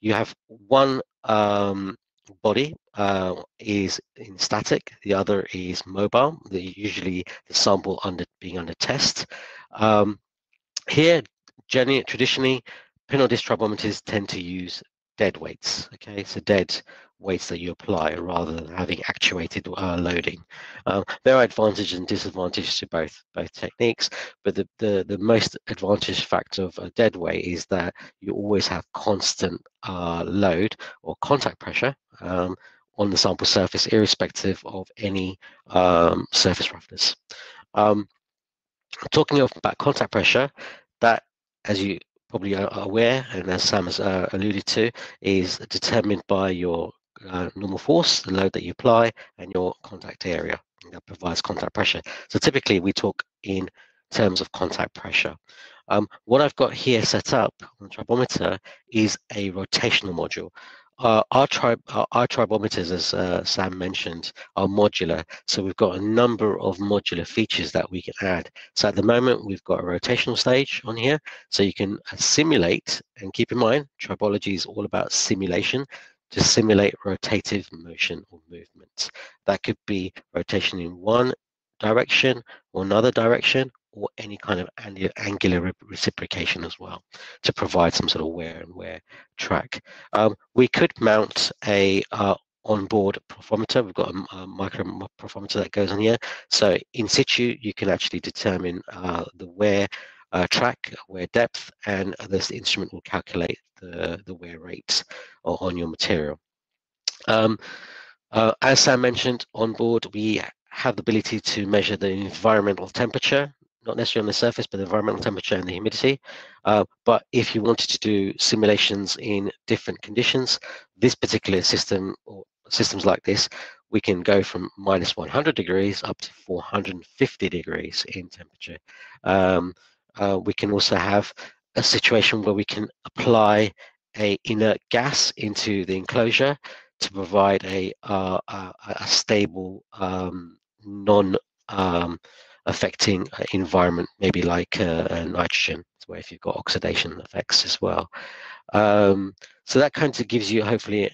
You have one um, body uh, is in static, the other is mobile. The, usually the sample under being under test. Um, here, generally, traditionally, pin on disc tribometers tend to use dead weights. Okay, so dead weights that you apply rather than having actuated uh, loading. Um, there are advantages and disadvantages to both both techniques, but the, the, the most advantage factor of a dead weight is that you always have constant uh, load or contact pressure um, on the sample surface, irrespective of any um, surface roughness. Um, talking about contact pressure, that, as you probably are aware, and as Sam has uh, alluded to, is determined by your uh, normal force, the load that you apply, and your contact area that provides contact pressure. So typically we talk in terms of contact pressure. Um, what I've got here set up on the tribometer is a rotational module. Uh, our, tri our, our, tribometers, as uh, Sam mentioned, are modular. So we've got a number of modular features that we can add. So at the moment, we've got a rotational stage on here. So you can simulate, and keep in mind, tribology is all about simulation to simulate rotative motion or movement. That could be rotation in one direction or another direction, or any kind of angular reciprocation as well to provide some sort of wear and wear track. Um, we could mount a uh, onboard profometer. We've got a, a, micro profometer that goes on here. So in situ, you can actually determine uh, the wear uh, track, wear depth, and this instrument will calculate the, the wear rates on your material. Um, uh, as Sam mentioned, on board we have the ability to measure the environmental temperature, not necessarily on the surface, but the environmental temperature and the humidity. Uh, but if you wanted to do simulations in different conditions, this particular system or systems like this, we can go from minus 100 degrees up to 450 degrees in temperature. Um, uh, we can also have a situation where we can apply a inert gas into the enclosure to provide a, uh, a, a, stable, um, non um, affecting environment, maybe like uh, nitrogen, where if you've got oxidation effects as well. Um, so that kind of gives you hopefully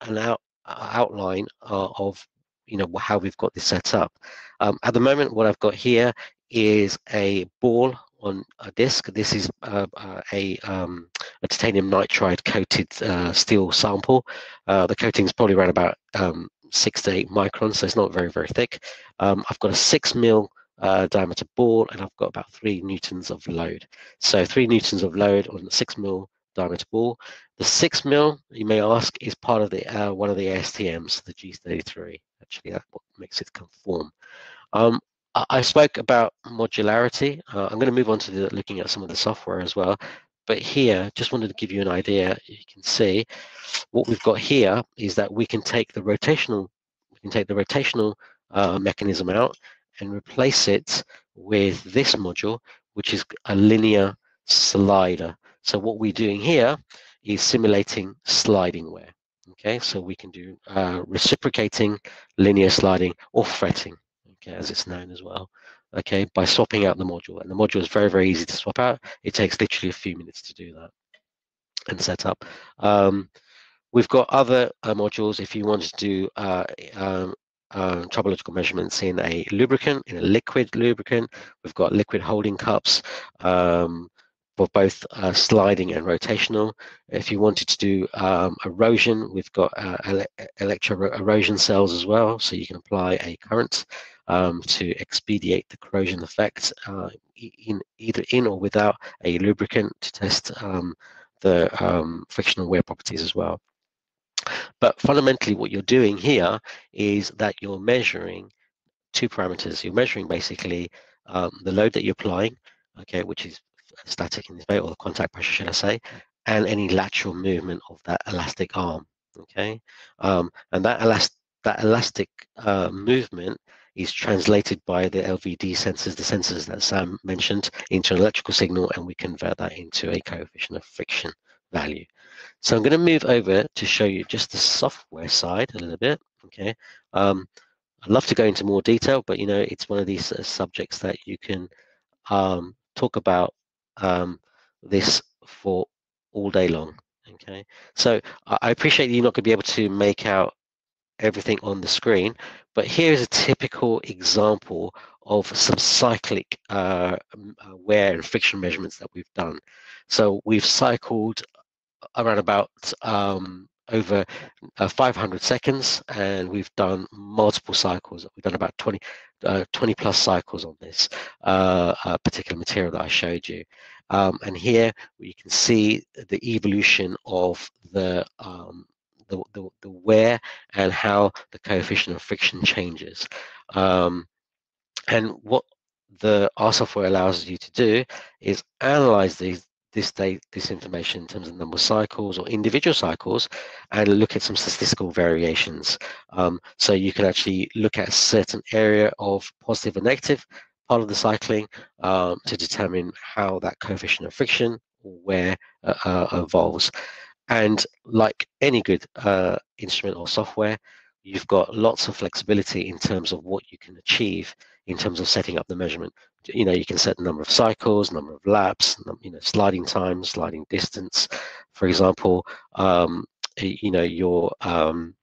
an out, outline uh, of you know how we've got this set up. Um, at the moment, what I've got here is a ball on a disc. This is uh, uh, a, um, a, titanium nitride coated uh, steel sample. Uh, the coating is probably around about um, six to eight microns, so it's not very, very thick. Um, I've got a six mil uh, diameter ball and I've got about three newtons of load. So three newtons of load on the six mil diameter ball. The six mil, you may ask, is part of the uh, one of the ASTMs, the G33. Actually, that's what makes it conform. Um, I spoke about modularity. Uh, I'm going to move on to the, looking at some of the software as well. But here, just wanted to give you an idea. You can see what we've got here is that we can take the rotational, we can take the rotational uh, mechanism out and replace it with this module, which is a linear slider. So what we're doing here is simulating sliding wear. Okay, so we can do uh, reciprocating linear sliding or fretting okay, as it's known as well, okay, by swapping out the module. And the module is very, very easy to swap out. It takes literally a few minutes to do that and set up. Um, we've got other uh, modules if you want to do uh, um, um, tribological measurements in a lubricant, in a liquid lubricant. We've got liquid holding cups um, both uh, sliding and rotational. If you wanted to do um, erosion, we've got uh, ele electro erosion cells as well, so you can apply a current um, to expedite the corrosion effect uh, in either in or without a lubricant to test um, the um, frictional wear properties as well. But fundamentally, what you're doing here is that you're measuring two parameters. You're measuring basically um, the load that you're applying, okay, which is static in this way, or the contact pressure, should I say, and any lateral movement of that elastic arm, okay. Um, and that elastic that elastic uh, movement is translated by the LVD sensors, the sensors that Sam mentioned, into an electrical signal, and we convert that into a coefficient of friction value. So I'm going to move over to show you just the software side a little bit. Okay, um, I'd love to go into more detail, but you know it's one of these uh, subjects that you can um, talk about um, this for all day long. Okay, so I appreciate you're not going to be able to make out everything on the screen, but here's a typical example of some cyclic uh, uh, wear and friction measurements that we've done. So we've cycled around about um, over uh, 500 seconds and we've done multiple cycles. We've done about 20, uh, 20 plus cycles on this uh, uh, particular material that I showed you. Um, and here you can see the evolution of the um, the, the, the wear and how the coefficient of friction changes. Um, and what the R software allows you to do is analyze these this date, this information in terms of number of cycles or individual cycles and look at some statistical variations. Um, so you can actually look at a certain area of positive and negative part of the cycling um, to determine how that coefficient of friction or wear uh, uh, evolves. And like any good uh, instrument or software, you've got lots of flexibility in terms of what you can achieve in terms of setting up the measurement. You know, you can set the number of cycles, number of laps, you know, sliding time, sliding distance. For example, um, you know, your um,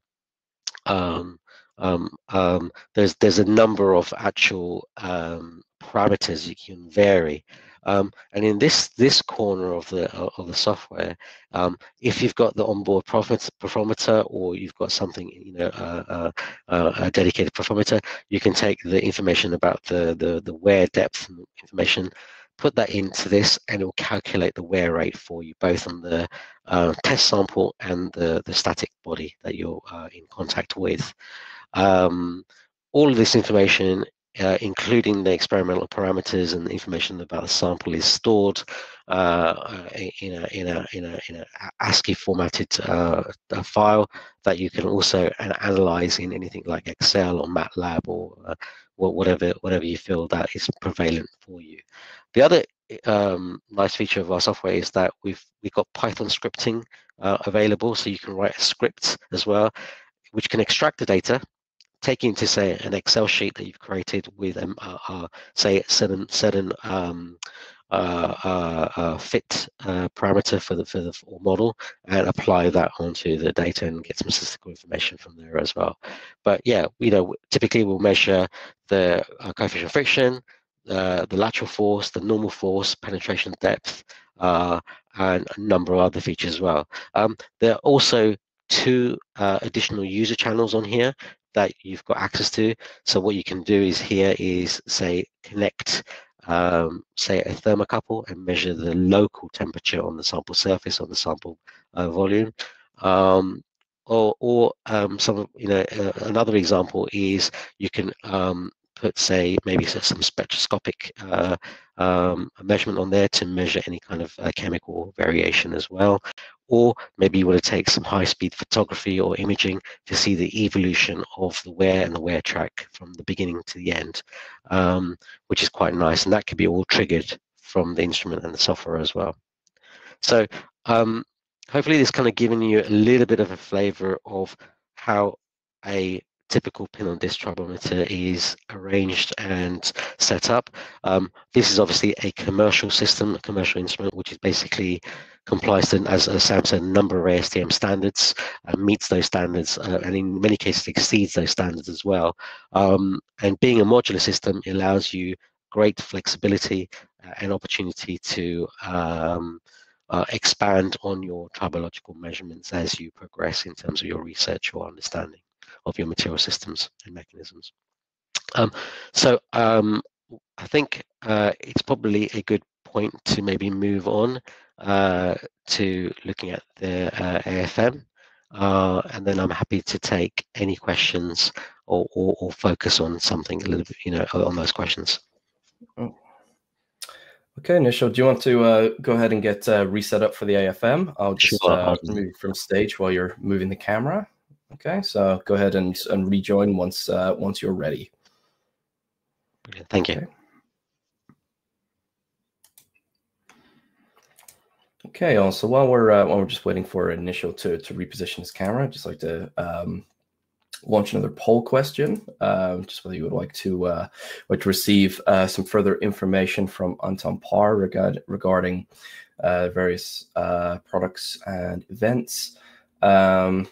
um, um, um, there's there's a number of actual um, parameters you can vary. Um, and in this this corner of the of the software, um, if you've got the onboard profilometer or you've got something, you know, uh, uh, uh, a dedicated profilometer, you can take the information about the the the wear depth information, put that into this, and it will calculate the wear rate for you, both on the uh, test sample and the the static body that you're uh, in contact with. Um, all of this information uh, including the experimental parameters and information about the sample is stored uh, in, a, in, a, in, a, in a ASCII formatted uh, file that you can also analyze in anything like Excel or MATLAB or uh, whatever whatever you feel that is prevalent for you. The other um, nice feature of our software is that we've we've got Python scripting uh, available, so you can write a script as well, which can extract the data taking to say an Excel sheet that you've created with um, uh, uh, say certain certain um, uh, uh, uh fit uh, parameter for the for the model and apply that onto the data and get some statistical information from there as well. But yeah, you know, typically we'll measure the coefficient of friction, the lateral force, the normal force, penetration depth, and a number of other features as well. Um, there are also two uh, additional user channels on here that you've got access to. So what you can do is here is say connect um, say a thermocouple and measure the local temperature on the sample surface on the sample uh, volume. Um, or, or um, some, you know, uh, another example is you can um, put, say, maybe some spectroscopic uh, um, measurement on there to measure any kind of uh, chemical variation as well or maybe you want to take some high-speed photography or imaging to see the evolution of the wear and the wear track from the beginning to the end, um, which is quite nice. And that can be all triggered from the instrument and the software as well. So um, hopefully this kind of given you a little bit of a flavor of how a typical pin on disc tribolometer is arranged and set up. Um, this is obviously a commercial system, a commercial instrument, which is basically complies to, as, as Sam said, a number of ASTM standards, uh, meets those standards, uh, and in many cases exceeds those standards as well. Um, and being a modular system allows you great flexibility uh, and opportunity to um, uh, expand on your tribological measurements as you progress in terms of your research or understanding of your material systems and mechanisms. Um, so um, I think uh, it's probably a good point to maybe move on uh, to looking at the uh, AFM. Uh, and then I'm happy to take any questions or, or, or, focus on something a little bit, you know, on those questions. Oh. Okay, Nishil, do you want to uh, go ahead and get uh, reset up for the AFM? I'll just sure. uh, move from stage while you're moving the camera. Okay, so go ahead and, and rejoin once uh, once you're ready. Thank you. Okay. Also, while we're uh, while we're just waiting for Nishil to to reposition his camera, I'd just like to um, launch another poll question. Uh, just whether you would like to uh, like to receive uh, some further information from Anton Paar regard, regarding uh, various uh, products and events. Um,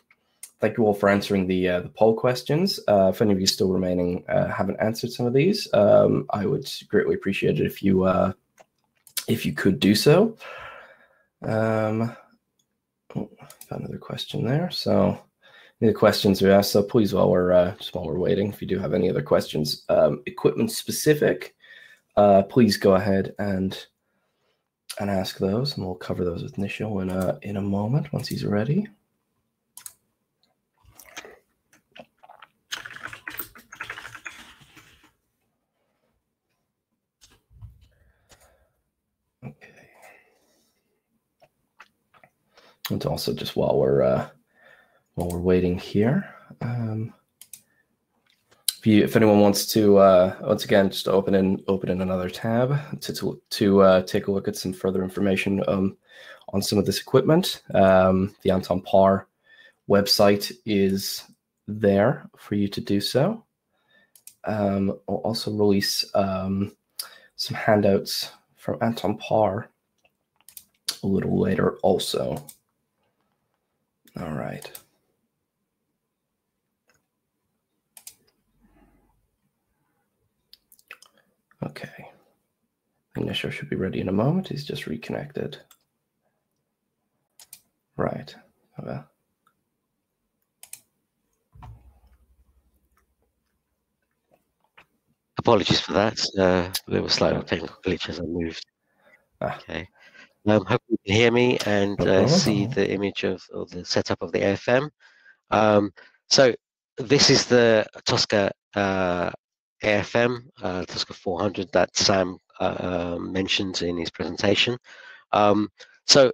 thank you all for answering the uh, the poll questions. Uh, if any of you still remaining uh, haven't answered some of these, um, I would greatly appreciate it if you uh, if you could do so. Um, oh, got another question there. So any questions are asked. So please, while we're uh, just while we're waiting, if you do have any other questions, um, equipment specific, please go ahead and and ask those, and we'll cover those with Nishil in a in a moment once he's ready. And also just while we're uh, while we're waiting here, um, if you if anyone wants to uh, once again just open in open in another tab to to, to uh, take a look at some further information um, on some of this equipment, um, the Anton Paar website is there for you to do so. Um, I'll also release um, some handouts from Anton Paar a little later also. All right. Okay. Nishil should be ready in a moment. He's just reconnected. Right. Okay. Apologies for that. Uh, there was slight technical glitch as I moved. Ah. Okay. Um, hope you can hear me and uh, see the image of, of, the setup of the AFM. Um, so this is the Tosca uh, AFM, uh, Tosca 400 that Sam uh, um, mentioned in his presentation. Um, so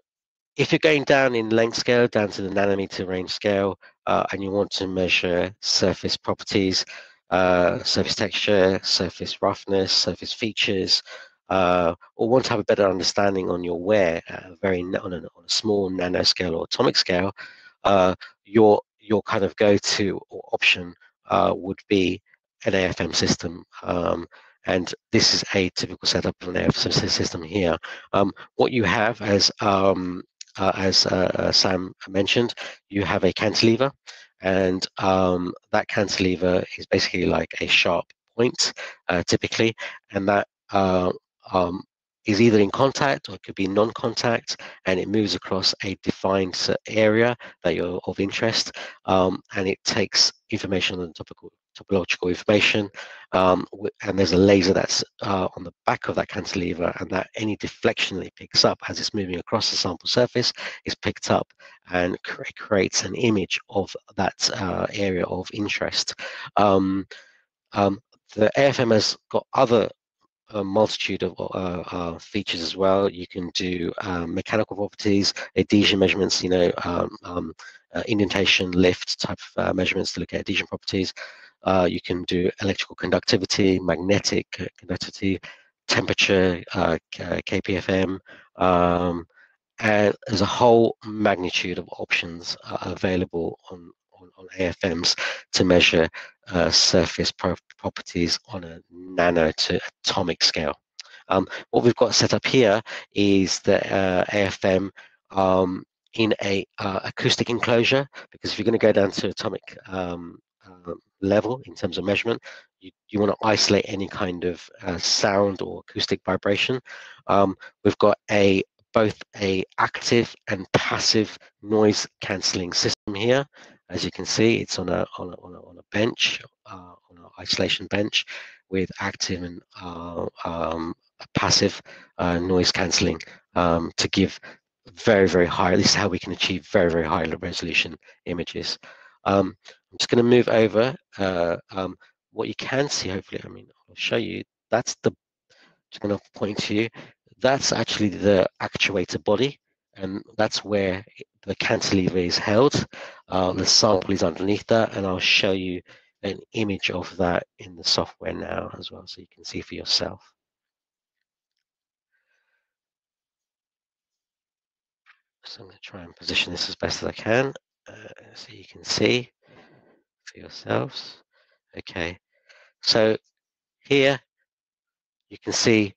if you're going down in length scale, down to the nanometer range scale, uh, and you want to measure surface properties, uh, surface texture, surface roughness, surface features, uh, or want to have a better understanding on your at a very on a, on a small nanoscale or atomic scale, uh, your your kind of go-to option uh, would be an AFM system. Um, and this is a typical setup of an AFM system here. Um, what you have, as um, uh, as uh, uh, Sam mentioned, you have a cantilever, and um, that cantilever is basically like a sharp point, uh, typically, and that uh, um, is either in contact or it could be non-contact and it moves across a defined area that you're of interest um, and it takes information on the topical topological information um, and there's a laser that's uh, on the back of that cantilever and that any deflection that it picks up as it's moving across the sample surface is picked up and cre creates an image of that uh, area of interest. Um, um, the AFM has got other a multitude of uh, uh, features as well. You can do um, mechanical properties, adhesion measurements, you know, um, um, uh, indentation, lift type of uh, measurements to look at adhesion properties. Uh, you can do electrical conductivity, magnetic conductivity, temperature, uh, KPFM, um, and there's a whole magnitude of options available on, on, on AFMs to measure uh, surface pro properties on a nano to atomic scale. Um, what we've got set up here is the uh, AFM um, in a uh, acoustic enclosure because if you're going to go down to atomic um, uh, level in terms of measurement, you, you want to isolate any kind of uh, sound or acoustic vibration. Um, we've got a both a active and passive noise cancelling system here as you can see, it's on a on a, on a, on a bench, uh, on an isolation bench, with active and uh, um, passive uh, noise cancelling um, to give very very high. This is how we can achieve very very high resolution images. Um, I'm just going to move over. Uh, um, what you can see, hopefully, I mean, I'll show you. That's the. Just going to point to you. That's actually the actuator body and that's where the cantilever is held. Uh, the sample is underneath that, and I'll show you an image of that in the software now as well, so you can see for yourself. So I'm going to try and position this as best as I can, uh, so you can see for yourselves. Okay, so here you can see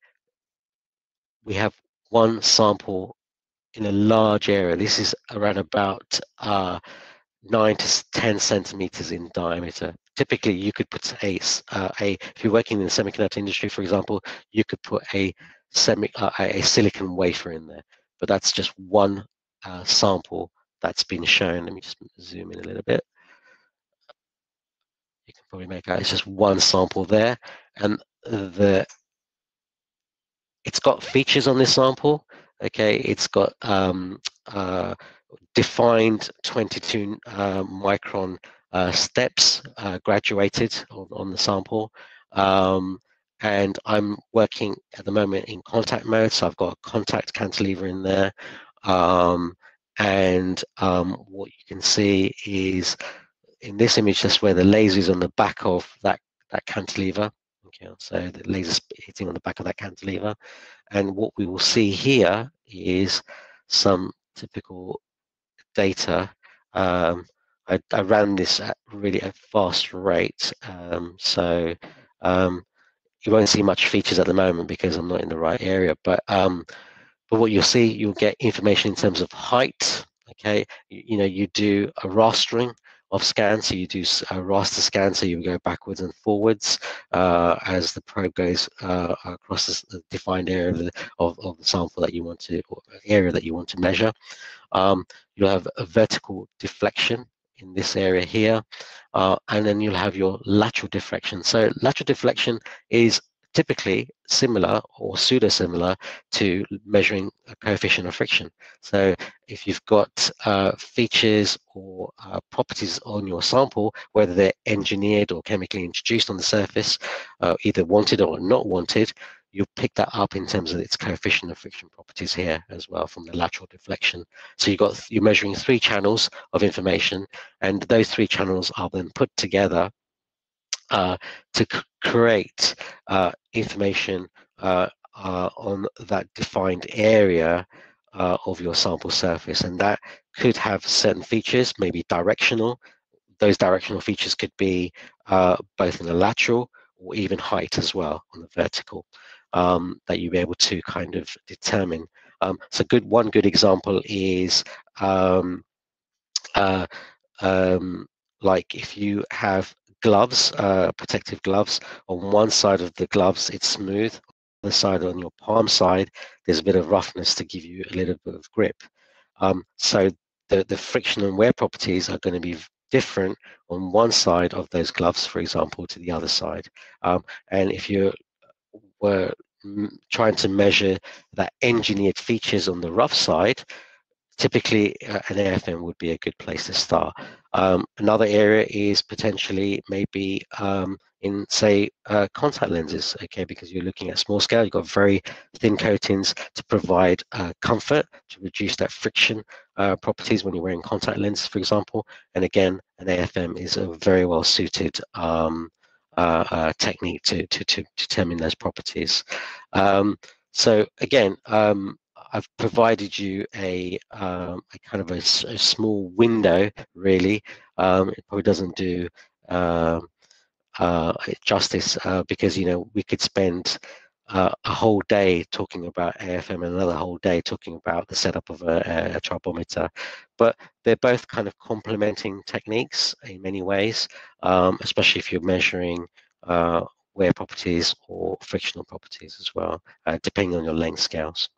we have one sample in a large area. This is around about uh, nine to 10 centimeters in diameter. Typically, you could put a, uh, a if you're working in the semiconductor industry, for example, you could put a semi uh, a silicon wafer in there, but that's just one uh, sample that's been shown. Let me just zoom in a little bit. You can probably make out it's just one sample there, and the it's got features on this sample Okay, it's got um, uh, defined 22 uh, micron uh, steps uh, graduated on, on, the sample. Um, and I'm working at the moment in contact mode, so I've got a contact cantilever in there. Um, and um, what you can see is in this image, that's where the laser is on the back of that, that cantilever. Okay, so the laser is hitting on the back of that cantilever. And what we will see here is some typical data. Um, I, I, ran this at really a fast rate, um, so um, you won't see much features at the moment because I'm not in the right area. But um, but what you'll see, you'll get information in terms of height. Okay, you, you know you do a rastering of scan. So you do a raster scan, so you go backwards and forwards uh, as the probe goes uh, across the defined area of the, of, of the sample that you want to, area that you want to measure. Um, you'll have a vertical deflection in this area here, uh, and then you'll have your lateral deflection. So lateral deflection is typically similar or pseudo similar to measuring a coefficient of friction. So if you've got uh, features or uh, properties on your sample, whether they're engineered or chemically introduced on the surface, uh, either wanted or not wanted, you'll pick that up in terms of its coefficient of friction properties here as well from the lateral deflection. So you've got you're measuring three channels of information, and those three channels are then put together uh, to create uh, information uh, uh, on that defined area of your sample surface. And that could have certain features, maybe directional. Those directional features could be both in the lateral or even height as well on the vertical um, that you'll be able to kind of determine. Um, so good one good example is um, uh, um, like if you have gloves, uh, protective gloves. On one side of the gloves, it's smooth. On the side on your palm side, there's a bit of roughness to give you a little bit of grip. Um, so the, the friction and wear properties are going to be different on one side of those gloves, for example, to the other side. Um, and if you were trying to measure that engineered features on the rough side, typically uh, an AFM would be a good place to start. Um, another area is potentially maybe um, in say uh, contact lenses, okay, because you're looking at small scale, you've got very thin coatings to provide uh, comfort, to reduce that friction uh, properties when you're wearing contact lenses, for example. And again, an AFM is a very well suited um, uh, uh, technique to, to, to determine those properties. Um, so again, um, I've provided you a, um, a kind of a, a, small window, really. Um, it probably doesn't do um, uh, justice uh, because, you know, we could spend uh, a whole day talking about AFM and another whole day talking about the setup of a, a tribometer. But they're both kind of complementing techniques in many ways, um, especially if you're measuring uh, wear properties or frictional properties as well, uh, depending on your length scales.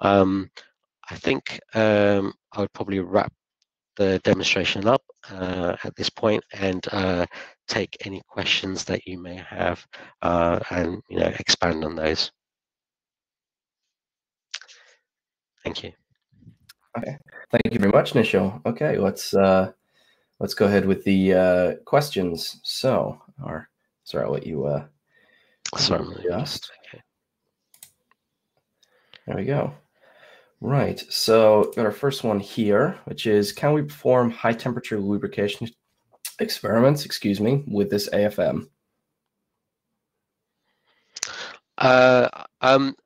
Um, I think um, I would probably wrap the demonstration up uh, at this point and uh, take any questions that you may have uh, and you know expand on those. Thank you. Okay, thank you very much, Nishil. Okay, let's uh, let's go ahead with the uh, questions. So, or sorry, I'll let you. Uh, sorry, just. There we go. Right. So got our first one here, which is can we perform high temperature lubrication experiments, excuse me, with this AFM? Uh, um,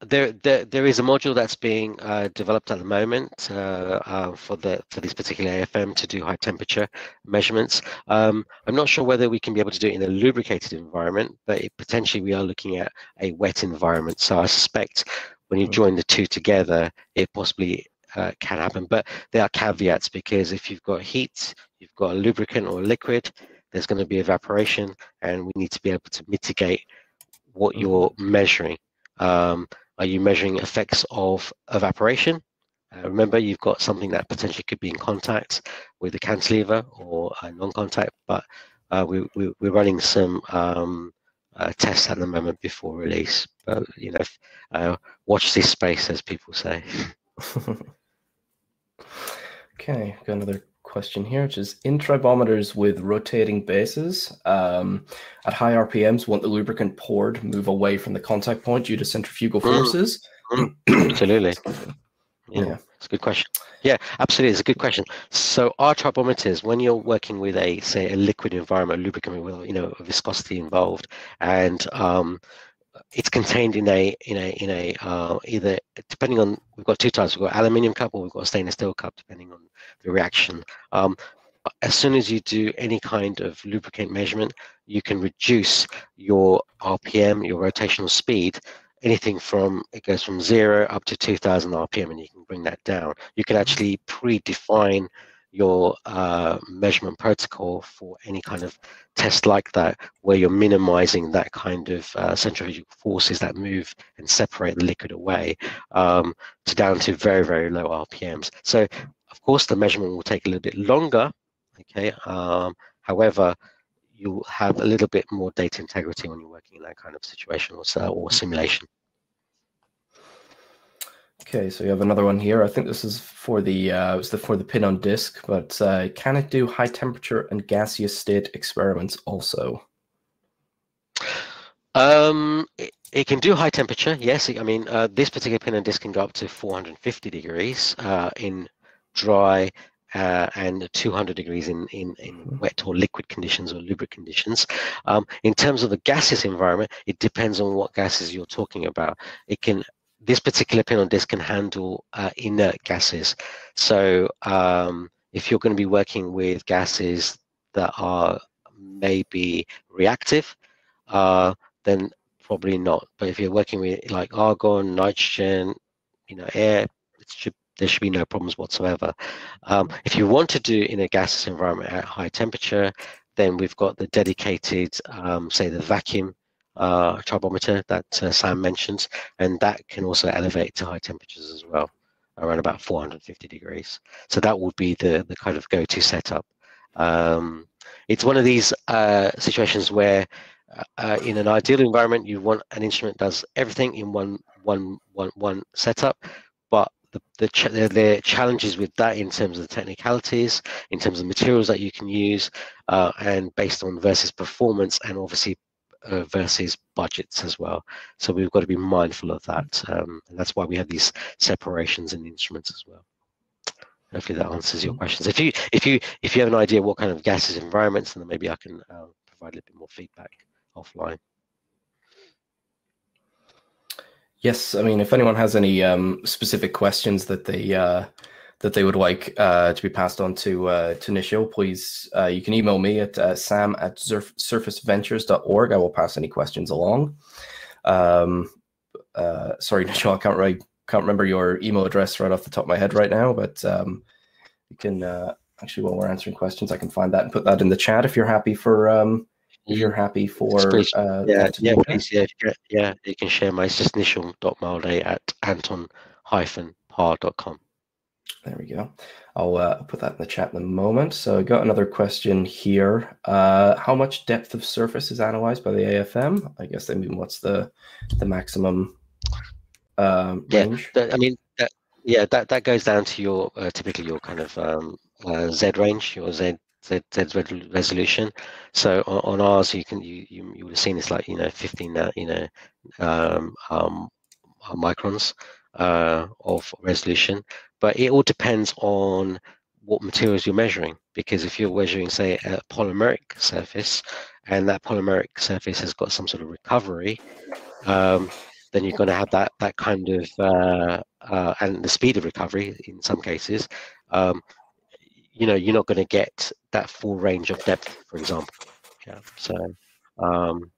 there, there, there is a module that's being uh, developed at the moment uh, uh, for the for this particular AFM to do high temperature measurements. Um, I'm not sure whether we can be able to do it in a lubricated environment, but it, potentially we are looking at a wet environment. So I suspect when you mm. join the two together, it possibly uh, can happen. But there are caveats because if you've got heat, you've got a lubricant or a liquid, there's going to be evaporation, and we need to be able to mitigate what mm. you're measuring. Um, are you measuring effects of evaporation? Uh, remember, you've got something that potentially could be in contact with the cantilever or a non-contact, but uh, we, we, are running some um, uh, tests at the moment before release. But you know, uh, watch this space, as people say. [laughs] okay, got another question here, which is in tribometers with rotating bases um, at high RPMs, won't the lubricant poured move away from the contact point due to centrifugal mm. forces? [clears throat] Absolutely. Yeah, it's a good question. Yeah, absolutely, it's a good question. So our tribometers, when you're working with a say a liquid environment, lubricant with you know viscosity involved, and um, it's contained in a in a in a uh, either depending on we've got two types we've got aluminium cup or we've got a stainless steel cup depending on the reaction um, as soon as you do any kind of lubricant measurement you can reduce your rpm your rotational speed anything from it goes from zero up to 2000 rpm and you can bring that down you can actually predefine your uh, measurement protocol for any kind of test like that, where you're minimizing that kind of uh, centrifugal forces that move and separate the liquid away um, to down to very, very low RPMs. So, of course, the measurement will take a little bit longer. Okay. Um, however, you'll have a little bit more data integrity when you're working in that kind of situation or, or simulation. Okay, so you have another one here. I think this is for the uh, it's the for the pin on disk, but uh, can it do high temperature and gaseous state experiments also? Um, it, it can do high temperature. Yes, I mean uh, this particular pin on disk can go up to 450 degrees uh, in dry uh, and 200 degrees in, in, in mm-hmm. wet or liquid conditions or lubricant conditions. Um, in terms of the gaseous environment, it depends on what gases you're talking about. It can this particular pin on disk can handle uh, inert gases. So um, if you're going to be working with gases that are maybe reactive, uh, then probably not. But if you're working with like argon, nitrogen, you know, air, it should, there should be no problems whatsoever. Um, if you want to do in a gaseous environment at high temperature, then we've got the dedicated, um, say the vacuum uh, tribometer that uh, Sam mentions, and that can also elevate to high temperatures as well, around about 450 degrees. So that would be the, the kind of go-to setup. Um, it's one of these uh, situations where uh, uh, in an ideal environment, you want an instrument that does everything in one, one, one, one setup, but the, the, ch the, challenges with that in terms of the technicalities, in terms of materials that you can use, uh, and based on versus performance, and obviously uh, versus budgets as well. So we've got to be mindful of that. Um, and that's why we have these separations in the instruments as well. Hopefully that answers your questions. If you if you if you have an idea what kind of gases environments, then maybe I can uh, provide a little bit more feedback offline. Yes, I mean, if anyone has any um, specific questions that they uh, that they would like uh, to be passed on to uh, to Nishil, please uh, you can email me at uh, sam at surf- surfaceventures.org. I will pass any questions along. Um, uh, sorry, [laughs] Nishil, I can't really can't remember your email address right off the top of my head right now, but um, you can uh, actually while we're answering questions, I can find that and put that in the chat if you're happy for um, if you're happy for uh, yeah yeah please, yeah yeah you can share my it's just nishil.malde at anton hyphen paar.com. There we go. I'll uh, put that in the chat in a moment. So I got another question here. Uh, how much depth of surface is analyzed by the AFM? I guess I mean what's the the maximum um, yeah, range? The, I mean, that, yeah, that that goes down to your uh, typically your kind of um, uh, Z range, your Z Z, resolution. So on, on, ours, you can you, you you would have seen it's like you know 15 uh, you know um, um, microns uh, of resolution but it all depends on what materials you're measuring. Because if you're measuring, say, a polymeric surface, and that polymeric surface has got some sort of recovery, um, then you're going to have that that kind of uh, uh, and the speed of recovery in some cases. Um, you know, you're not going to get that full range of depth, for example. Yeah. So. Um,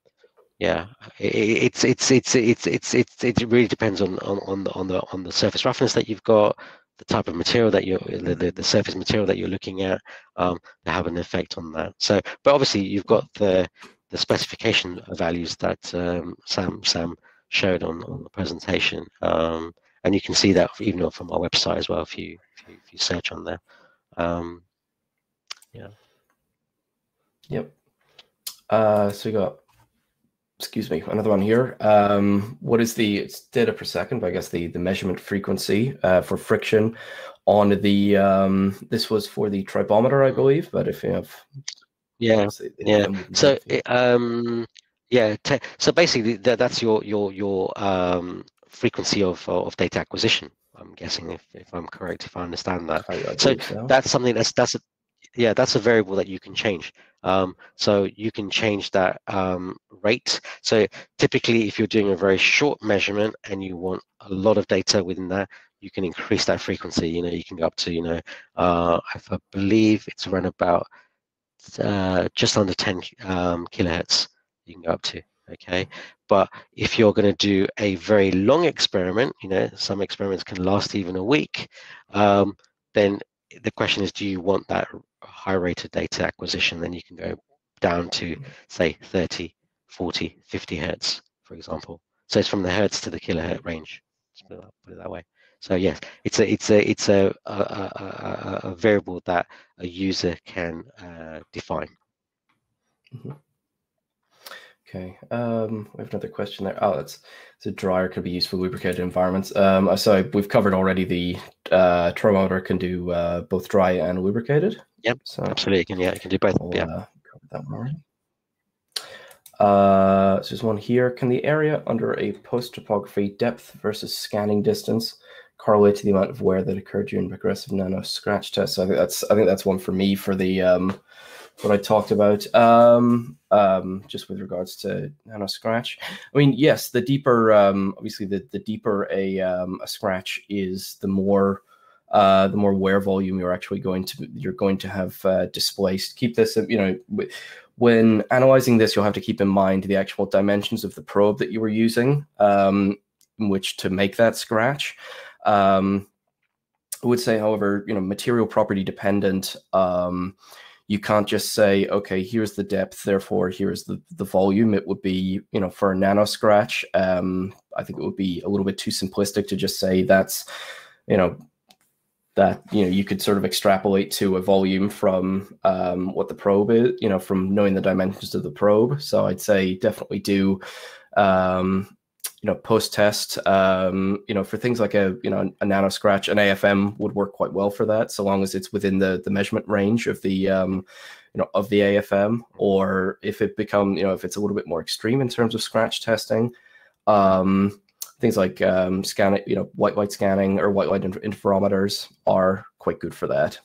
yeah, it's it's it's it's it's it's it really depends on on on the on the on the surface roughness that you've got, the type of material that you're the, the, surface material that you're looking at um, to have an effect on that so but obviously you've got the the specification values that um, sam sam showed on, on the presentation um, and you can see that even from our website as well if you if you, if you search on there um, yeah yep uh, so you got excuse me, another one here. Um, what is the it's data per second, but I guess the the measurement frequency uh, for friction on the um, this was for the tribometer, I believe. But if you have, yeah, yeah. So um, yeah, so basically that, that's your your your um, frequency of of data acquisition. I'm guessing if, if I'm correct, if I understand that. I, so, so, that's something that's that's a, yeah, that's a variable that you can change. Um, so you can change that um, rate. So typically, if you're doing a very short measurement and you want a lot of data within that, you can increase that frequency. You know, you can go up to, you know, uh, I believe it's around about uh, just under 10 um, kilohertz. You can go up to. Okay, but if you're going to do a very long experiment, you know, some experiments can last even a week. Um, then the question is, do you want that high rate of data acquisition? Then you can go down to say 30, 40, 50 hertz, for example. So it's from the hertz to the kilohertz range. Put it that way. So yes, it's a it's a it's a a, a, a variable that a user can uh, define. Mm-hmm. Okay, um, we have another question there. Oh, that's so dryer could be used for lubricated environments. Um, uh, so we've covered already the uh, motor can do uh, both dry and lubricated. Yep, so absolutely. Can yeah, you can do both. We'll, yeah, uh, that one already. Uh, so there's one here. Can the area under a post topography depth versus scanning distance correlate to the amount of wear that occurred during aggressive nano scratch tests? So I think that's I think that's one for me for the um, what I talked about. Um, um, just with regards to nano scratch. I mean, yes, the deeper, um, obviously, the the deeper a um, a scratch is, the more uh, the more wear volume you're actually going to you're going to have uh, displaced. Keep this, you know, when analyzing this, you'll have to keep in mind the actual dimensions of the probe that you were using, um, which to make that scratch. Um, I would say, however, you know, material property dependent. Um, you can't just say, okay, here's the depth, therefore here's the the volume. It would be, you know, for a nano scratch. Um, I think it would be a little bit too simplistic to just say that's, you know, that you know you could sort of extrapolate to a volume from um, what the probe is, you know, from knowing the dimensions of the probe. So I'd say definitely do, um, you know, post test. Um, you know, for things like a you know a nano scratch, an AFM would work quite well for that, so long as it's within the the measurement range of the um, you know of the AFM. Or if it become you know if it's a little bit more extreme in terms of scratch testing. Um, things like um, scanning, you know, white light scanning or white light interferometers are quite good for that.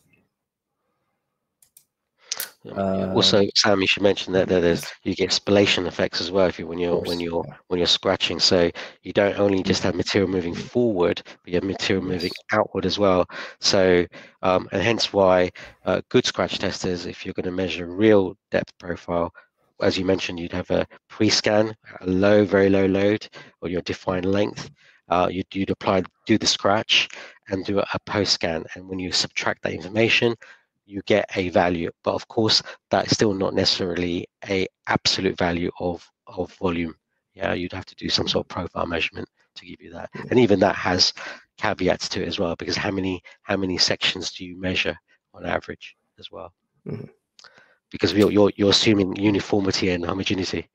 Uh, also, Sam, you should mention that, that there's you get spallation effects as well if you when you're course, when you're yeah. when you're scratching. So you don't only just have material moving forward, but you have material moving outward as well. So um, and hence why uh, good scratch testers, if you're going to measure real depth profile, as you mentioned, you'd have a pre-scan, a low, very low load, or your defined length. Uh, you'd, you'd apply, do the scratch, and do a, a post-scan. And when you subtract that information, you get a value. But of course, that is still not necessarily a absolute value of of volume. Yeah, you'd have to do some sort of profile measurement to give you that. And even that has caveats to it as well, because how many how many sections do you measure on average as well? Mm-hmm because you're, you're, you're assuming uniformity and homogeneity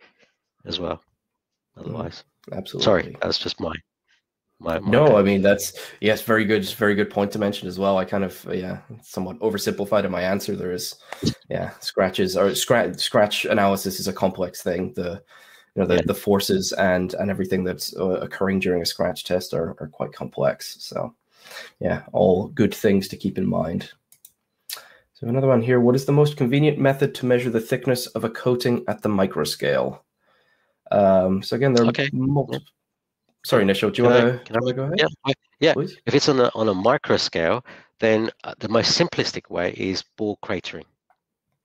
as well. Otherwise, mm, absolutely. Sorry, that's just my my, my, no, I mean that's yes, very good, very good point to mention as well. I kind of yeah, somewhat oversimplified in my answer. There is yeah, scratches or scratch scratch analysis is a complex thing. The you know the, yeah. the forces and and everything that's uh, occurring during a scratch test are are quite complex. So yeah, all good things to keep in mind. So another one here. What is the most convenient method to measure the thickness of a coating at the microscale? Um, so again, there are okay. multiple. Sorry, Nishil, do you want to Can I, go ahead? Yeah, yeah. Please? If it's on a on a micro scale, then uh, the most simplistic way is ball cratering.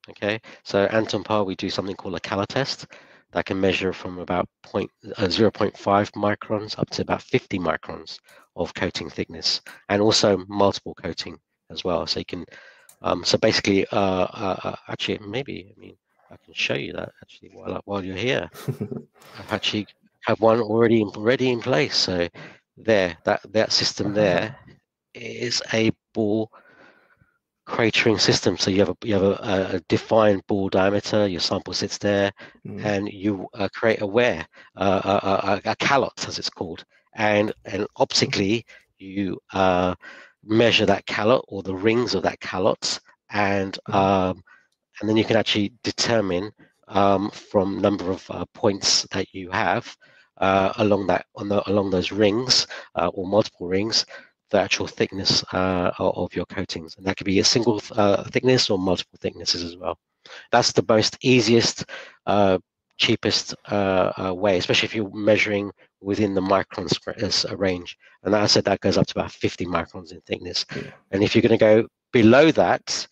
Okay, so Anton Paar, we do something called a Calotest that can measure from about point, uh, 0.5 microns up to about 50 microns of coating thickness, and also multiple coating as well. So you can um, so basically, uh, uh, uh, actually, maybe I mean I can show you that actually while while you're here. [laughs] I've actually have one already in, already in place. So there, that that system there is a ball cratering system. So you have a you have a, a defined ball diameter. Your sample sits there, mm. and you uh, create a wear, uh, a, a, a calotte as it's called, and and optically you uh, measure that calotte or the rings of that calotte, and mm-hmm. um, and then you can actually determine um, from number of uh, points that you have uh, along that on the along those rings uh, or multiple rings the actual thickness uh, of your coatings and that could be a single uh, thickness or multiple thicknesses as well that's the most easiest uh, cheapest way especially if you're measuring within the microns range. And I said that goes up to about 50 microns in thickness. Yeah. And if you're going to go below that,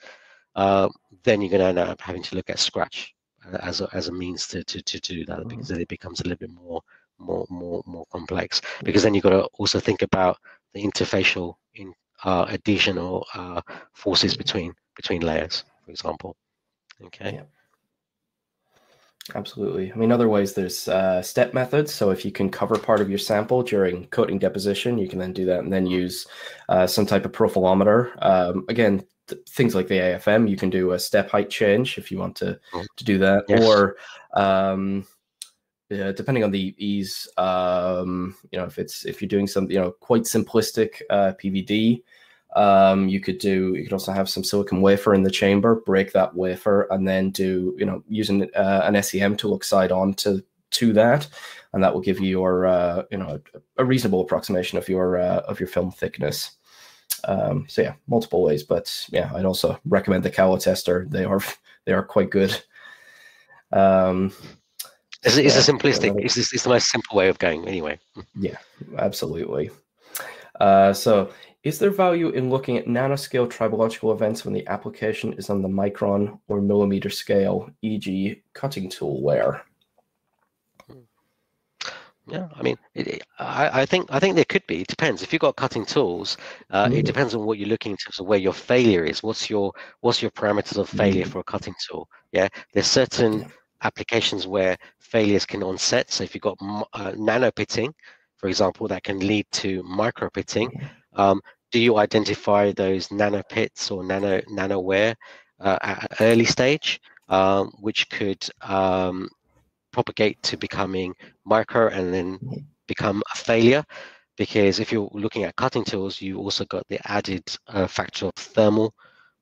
uh, then you're going to end up having to look at scratch as a, as a means to, to, to do that mm. because then it becomes a little bit more more more more complex because then you've got to also think about the interfacial in uh, adhesion or uh, forces between between layers, for example. Okay. Yeah. Absolutely. I mean, otherwise, there's uh, step methods. So if you can cover part of your sample during coating deposition, you can then do that and then use uh, some type of profilometer. Um, again, th- things like the AFM, you can do a step height change if you want to Mhm. to do that, Yes. or um, yeah, depending on the ease, um, you know, if it's if you're doing some, you know, quite simplistic uh, PVD, um, you could do. You could also have some silicon wafer in the chamber, break that wafer, and then do, you know, using uh, an SEM to look side on to to that, and that will give you your, uh, you know, a, reasonable approximation of your uh, of your film thickness. Um, so yeah, multiple ways, but yeah, I'd also recommend the Calo tester. They are they are quite good. Um, It's, it's Yeah, a simplistic. It's, it's the most simple way of going. Anyway. [laughs] Yeah, absolutely. Uh, so, is there value in looking at nanoscale tribological events when the application is on the micron or millimeter scale, e.g., cutting tool wear? Yeah, I mean, it, I, I think I think there could be. It depends. If you've got cutting tools, uh, Mm. it depends on what you're looking in terms of where your failure is. What's your what's your parameters of failure Mm. for a cutting tool? Yeah, there's certain. Applications where failures can onset. So if you've got uh, nano pitting, for example, that can lead to micro pitting. Um, do you identify those nano pits or nano nano wear uh, at an early stage, um, which could um, propagate to becoming micro and then become a failure? Because if you're looking at cutting tools, you also got the added uh, factor of thermal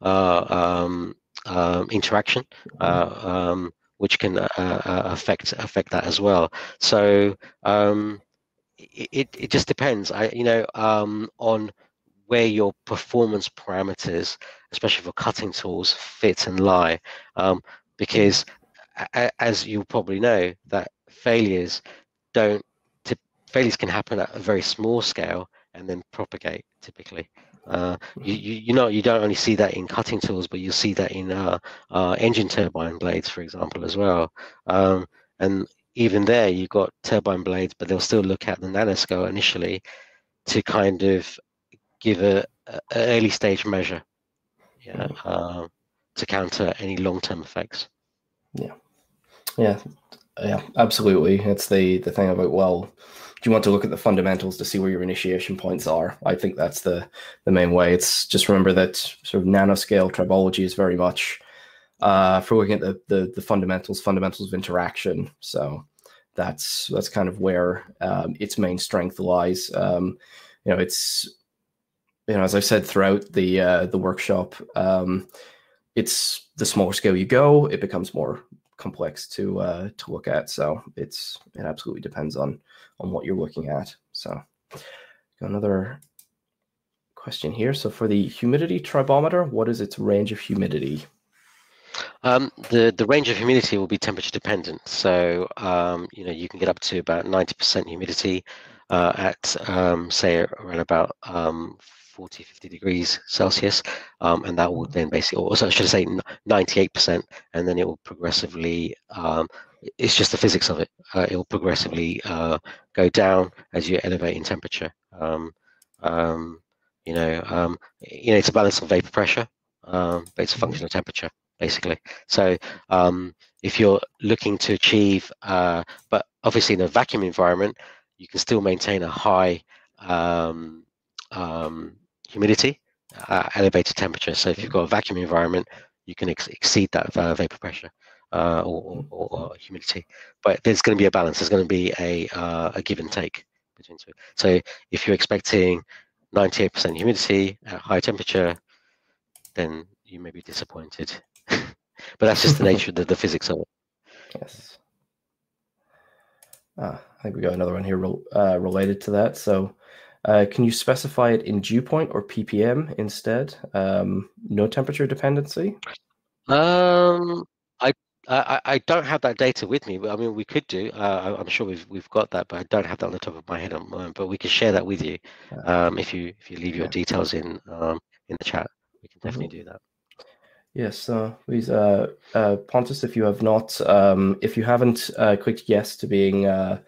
uh, um, um, interaction, uh, um, which can uh, uh, affect affect that as well. So um, it, it just depends. I you know um, on where your performance parameters, especially for cutting tools, fit and lie, um, because as you probably know, that failures don't failures can happen at a very small scale and then propagate typically. Uh, you, you you know you don't only see that in cutting tools, but you see that in uh, uh, engine turbine blades, for example, as well. Um, and even there, you've got turbine blades, but they'll still look at the nanoscale initially to kind of give a, a early stage measure, yeah, um, to counter any long term effects. Yeah, yeah, yeah, absolutely. It's the the thing about well, you want to look at the fundamentals to see where your initiation points are? I think that's the the main way. It's just remember that sort of nanoscale tribology is very much uh, for looking at the, the the fundamentals, fundamentals of interaction. So that's that's kind of where um, its main strength lies. Um, you know, it's you know as I've said throughout the uh, the workshop, um, it's the smaller scale you go, it becomes more complex to uh, to look at. So it's it absolutely depends on on what you're looking at. So another question here. So for the humidity tribometer, what is its range of humidity? Um, the the range of humidity will be temperature dependent. So um, you know you can get up to about ninety percent humidity uh, at um, say around about um, 40, 50 degrees Celsius, um, and that will then basically, or so should I say, ninety eight percent, and then it will progressively. Um, it's just the physics of it. Uh, it will progressively uh, go down as you elevate in temperature. Um, um, you know, um, you know, it's a balance of vapor pressure, um, but it's a function of temperature basically. So um, if you're looking to achieve, uh, but obviously in a vacuum environment, you can still maintain a high um, um, humidity, uh, elevated temperature. So if you've got a vacuum environment, you can ex- exceed that uh, vapor pressure uh, or, or, or, humidity. But there's going to be a balance. There's going to be a, uh, a give and take between two. So if you're expecting 98% humidity at high temperature, then you may be disappointed. [laughs] but that's just the nature of the, the physics of it. Yes. Ah, I think we got another one here uh, related to that. So, uh, can you specify it in dew point or ppm instead? Um, no temperature dependency. Um, I, I I don't have that data with me, but I mean we could do. Uh, I'm sure we've we've got that, but I don't have that on the top of my head. On mine, but we can share that with you um, if you if you leave your details in um, in the chat. We can definitely do that. Yes, uh, please, uh, uh, Pontus, if you have not, um, if you haven't uh, clicked yes to being uh,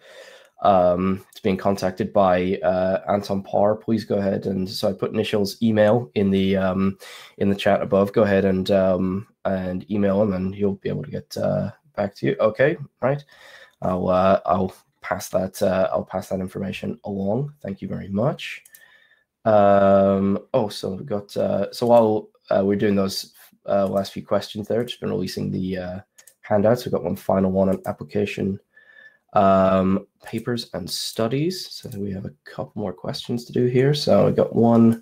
um, to being contacted by uh, Anton Paar, please go ahead and so I put Nishil's email in the um, in the chat above. Go ahead and um, and email him, and he'll be able to get uh, back to you. Okay, right? I'll uh, I'll pass that uh, I'll pass that information along. Thank you very much. Um, oh, so we've got uh, so while uh, we're doing those last few questions there, just been releasing the handouts. We've got one final one on application um, papers and studies. So we have a couple more questions to do here. So we got one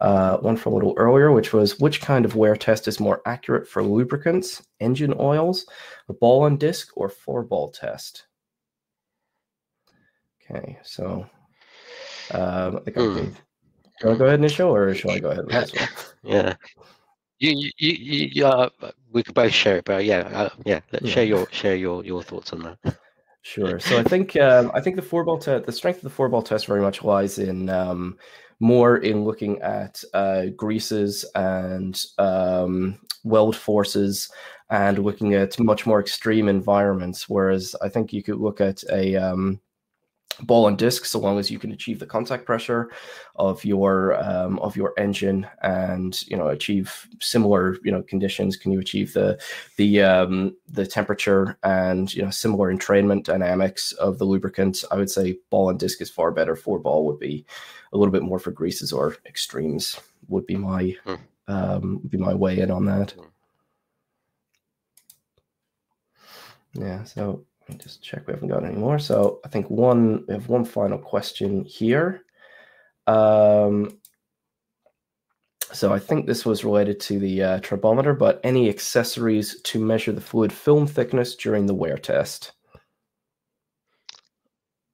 uh, one from a little earlier, which was which kind of wear test is more accurate for lubricants, engine oils, a ball and disc, or four ball test? Okay, so um, I mm. I I go ahead, Nishil, or shall I go ahead? Yeah. yeah. You, you, you, you uh, we could both share it, but yeah, uh, yeah, yeah. Share your, share your, your thoughts on that. Sure. So I think um, I think the four ball test, the strength of the four ball test, very much lies in um, more in looking at uh, greases and um, weld forces and looking at much more extreme environments. Whereas I think you could look at a um, ball and disc so long as you can achieve the contact pressure of your um, of your engine and you know achieve similar you know conditions can you achieve the the um, the temperature and you know similar entrainment dynamics of the lubricant i would say ball and disc is far better four ball would be a little bit more for greases or extremes would be my hmm. um, would be my way in on that hmm. yeah so just check we haven't got any more. So I think one we have one final question here. Um, so I think this was related to the uh, tribometer, but any accessories to measure the fluid film thickness during the wear test?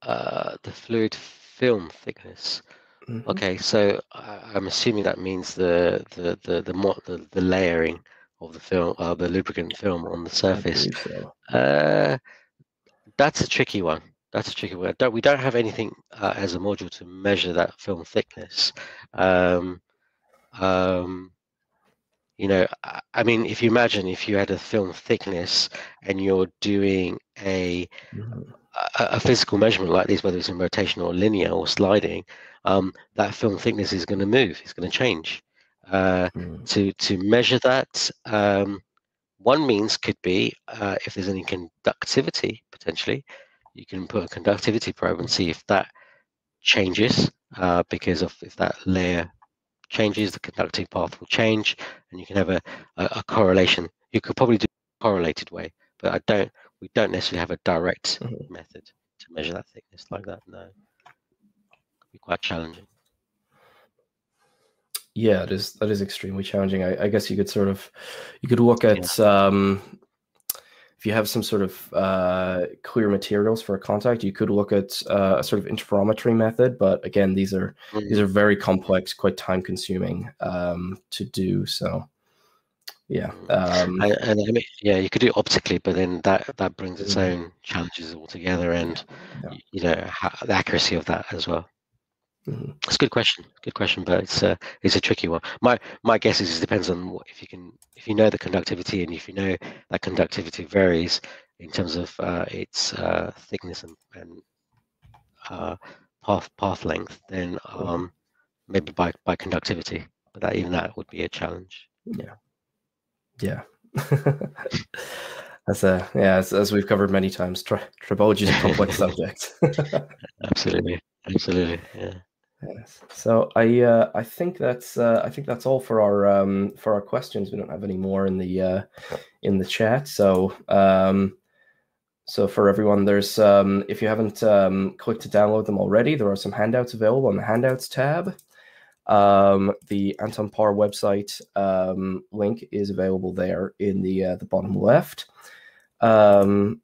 Uh, the fluid film thickness. Mm -hmm. Okay, so I'm assuming that means the the the the, the, the layering of the film, uh, the lubricant film on the surface. So. Uh, that's a tricky one. That's a tricky one. Don't, we don't have anything uh, as a module to measure that film thickness. Um, um, you know, I, I mean, if you imagine if you had a film thickness and you're doing a mm-hmm. a, a, physical measurement like this, whether it's in rotation or linear or sliding, um, that film thickness is going to move. It's going to change. Uh, mm. To to measure that, um, one means could be uh, if there's any conductivity potentially, you can put a conductivity probe and see if that changes uh, because of if that layer changes, the conducting path will change, and you can have a, a, a, correlation. You could probably do a correlated way, but I don't. We don't necessarily have a direct mm-hmm. method to measure that thickness like that. No, it could be quite challenging. Yeah, it is. That is extremely challenging. I, I guess you could sort of, you could look at yeah. um, if you have some sort of uh, clear materials for a contact, you could look at uh, a sort of interferometry method. But again, these are mm-hmm. these are very complex, quite time consuming um, to do. So, yeah, mm. um, and, and, I mean, yeah, you could do it optically, but then that that brings its mm-hmm. own challenges altogether, and yeah. you know the accuracy of that as well. Mm-hmm. It's a good question. Good question, but it's a it's a tricky one. My my guess is it depends on what, if you can if you know the conductivity and if you know that conductivity varies in terms of uh, its uh, thickness and, and uh, path path length, then mm-hmm. um, maybe by by conductivity. But that even that would be a challenge. Yeah, yeah. [laughs] That's a yeah, as, as, we've covered many times, tri- tribology is a complex [laughs] subject. [laughs] absolutely, absolutely, yeah. Yes. So I uh, I think that's uh, I think that's all for our um, for our questions. We don't have any more in the uh, in the chat. So um, so for everyone, there's um, if you haven't um, clicked to download them already, there are some handouts available on the handouts tab. Um, the Anton Paar website um, link is available there in the uh, the bottom left. Um,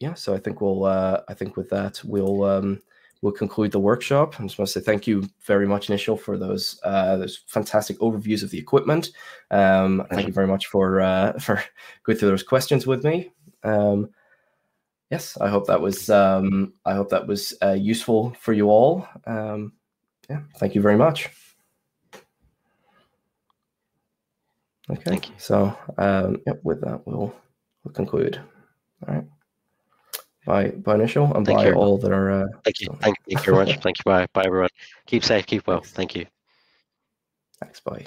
yeah, so I think we'll uh, I think with that we'll um, we'll conclude the workshop. I just want to say thank you very much, Nishil, for those uh, those fantastic overviews of the equipment. Um, thank you very much for uh, [laughs] for going through those questions with me. Um, yes, I hope that was um, I hope that was uh, useful for you all. Um, yeah, thank you very much. Okay, thank you. so um, yep, with that we'll we'll conclude. All right. Bye, bye, Nishil, and Thank bye you. all that are. Uh, Thank you. Thank, thank you very much. [laughs] Thank you. Bye. Bye, everyone. Keep safe. Keep well. Thank you. Thanks. Bye.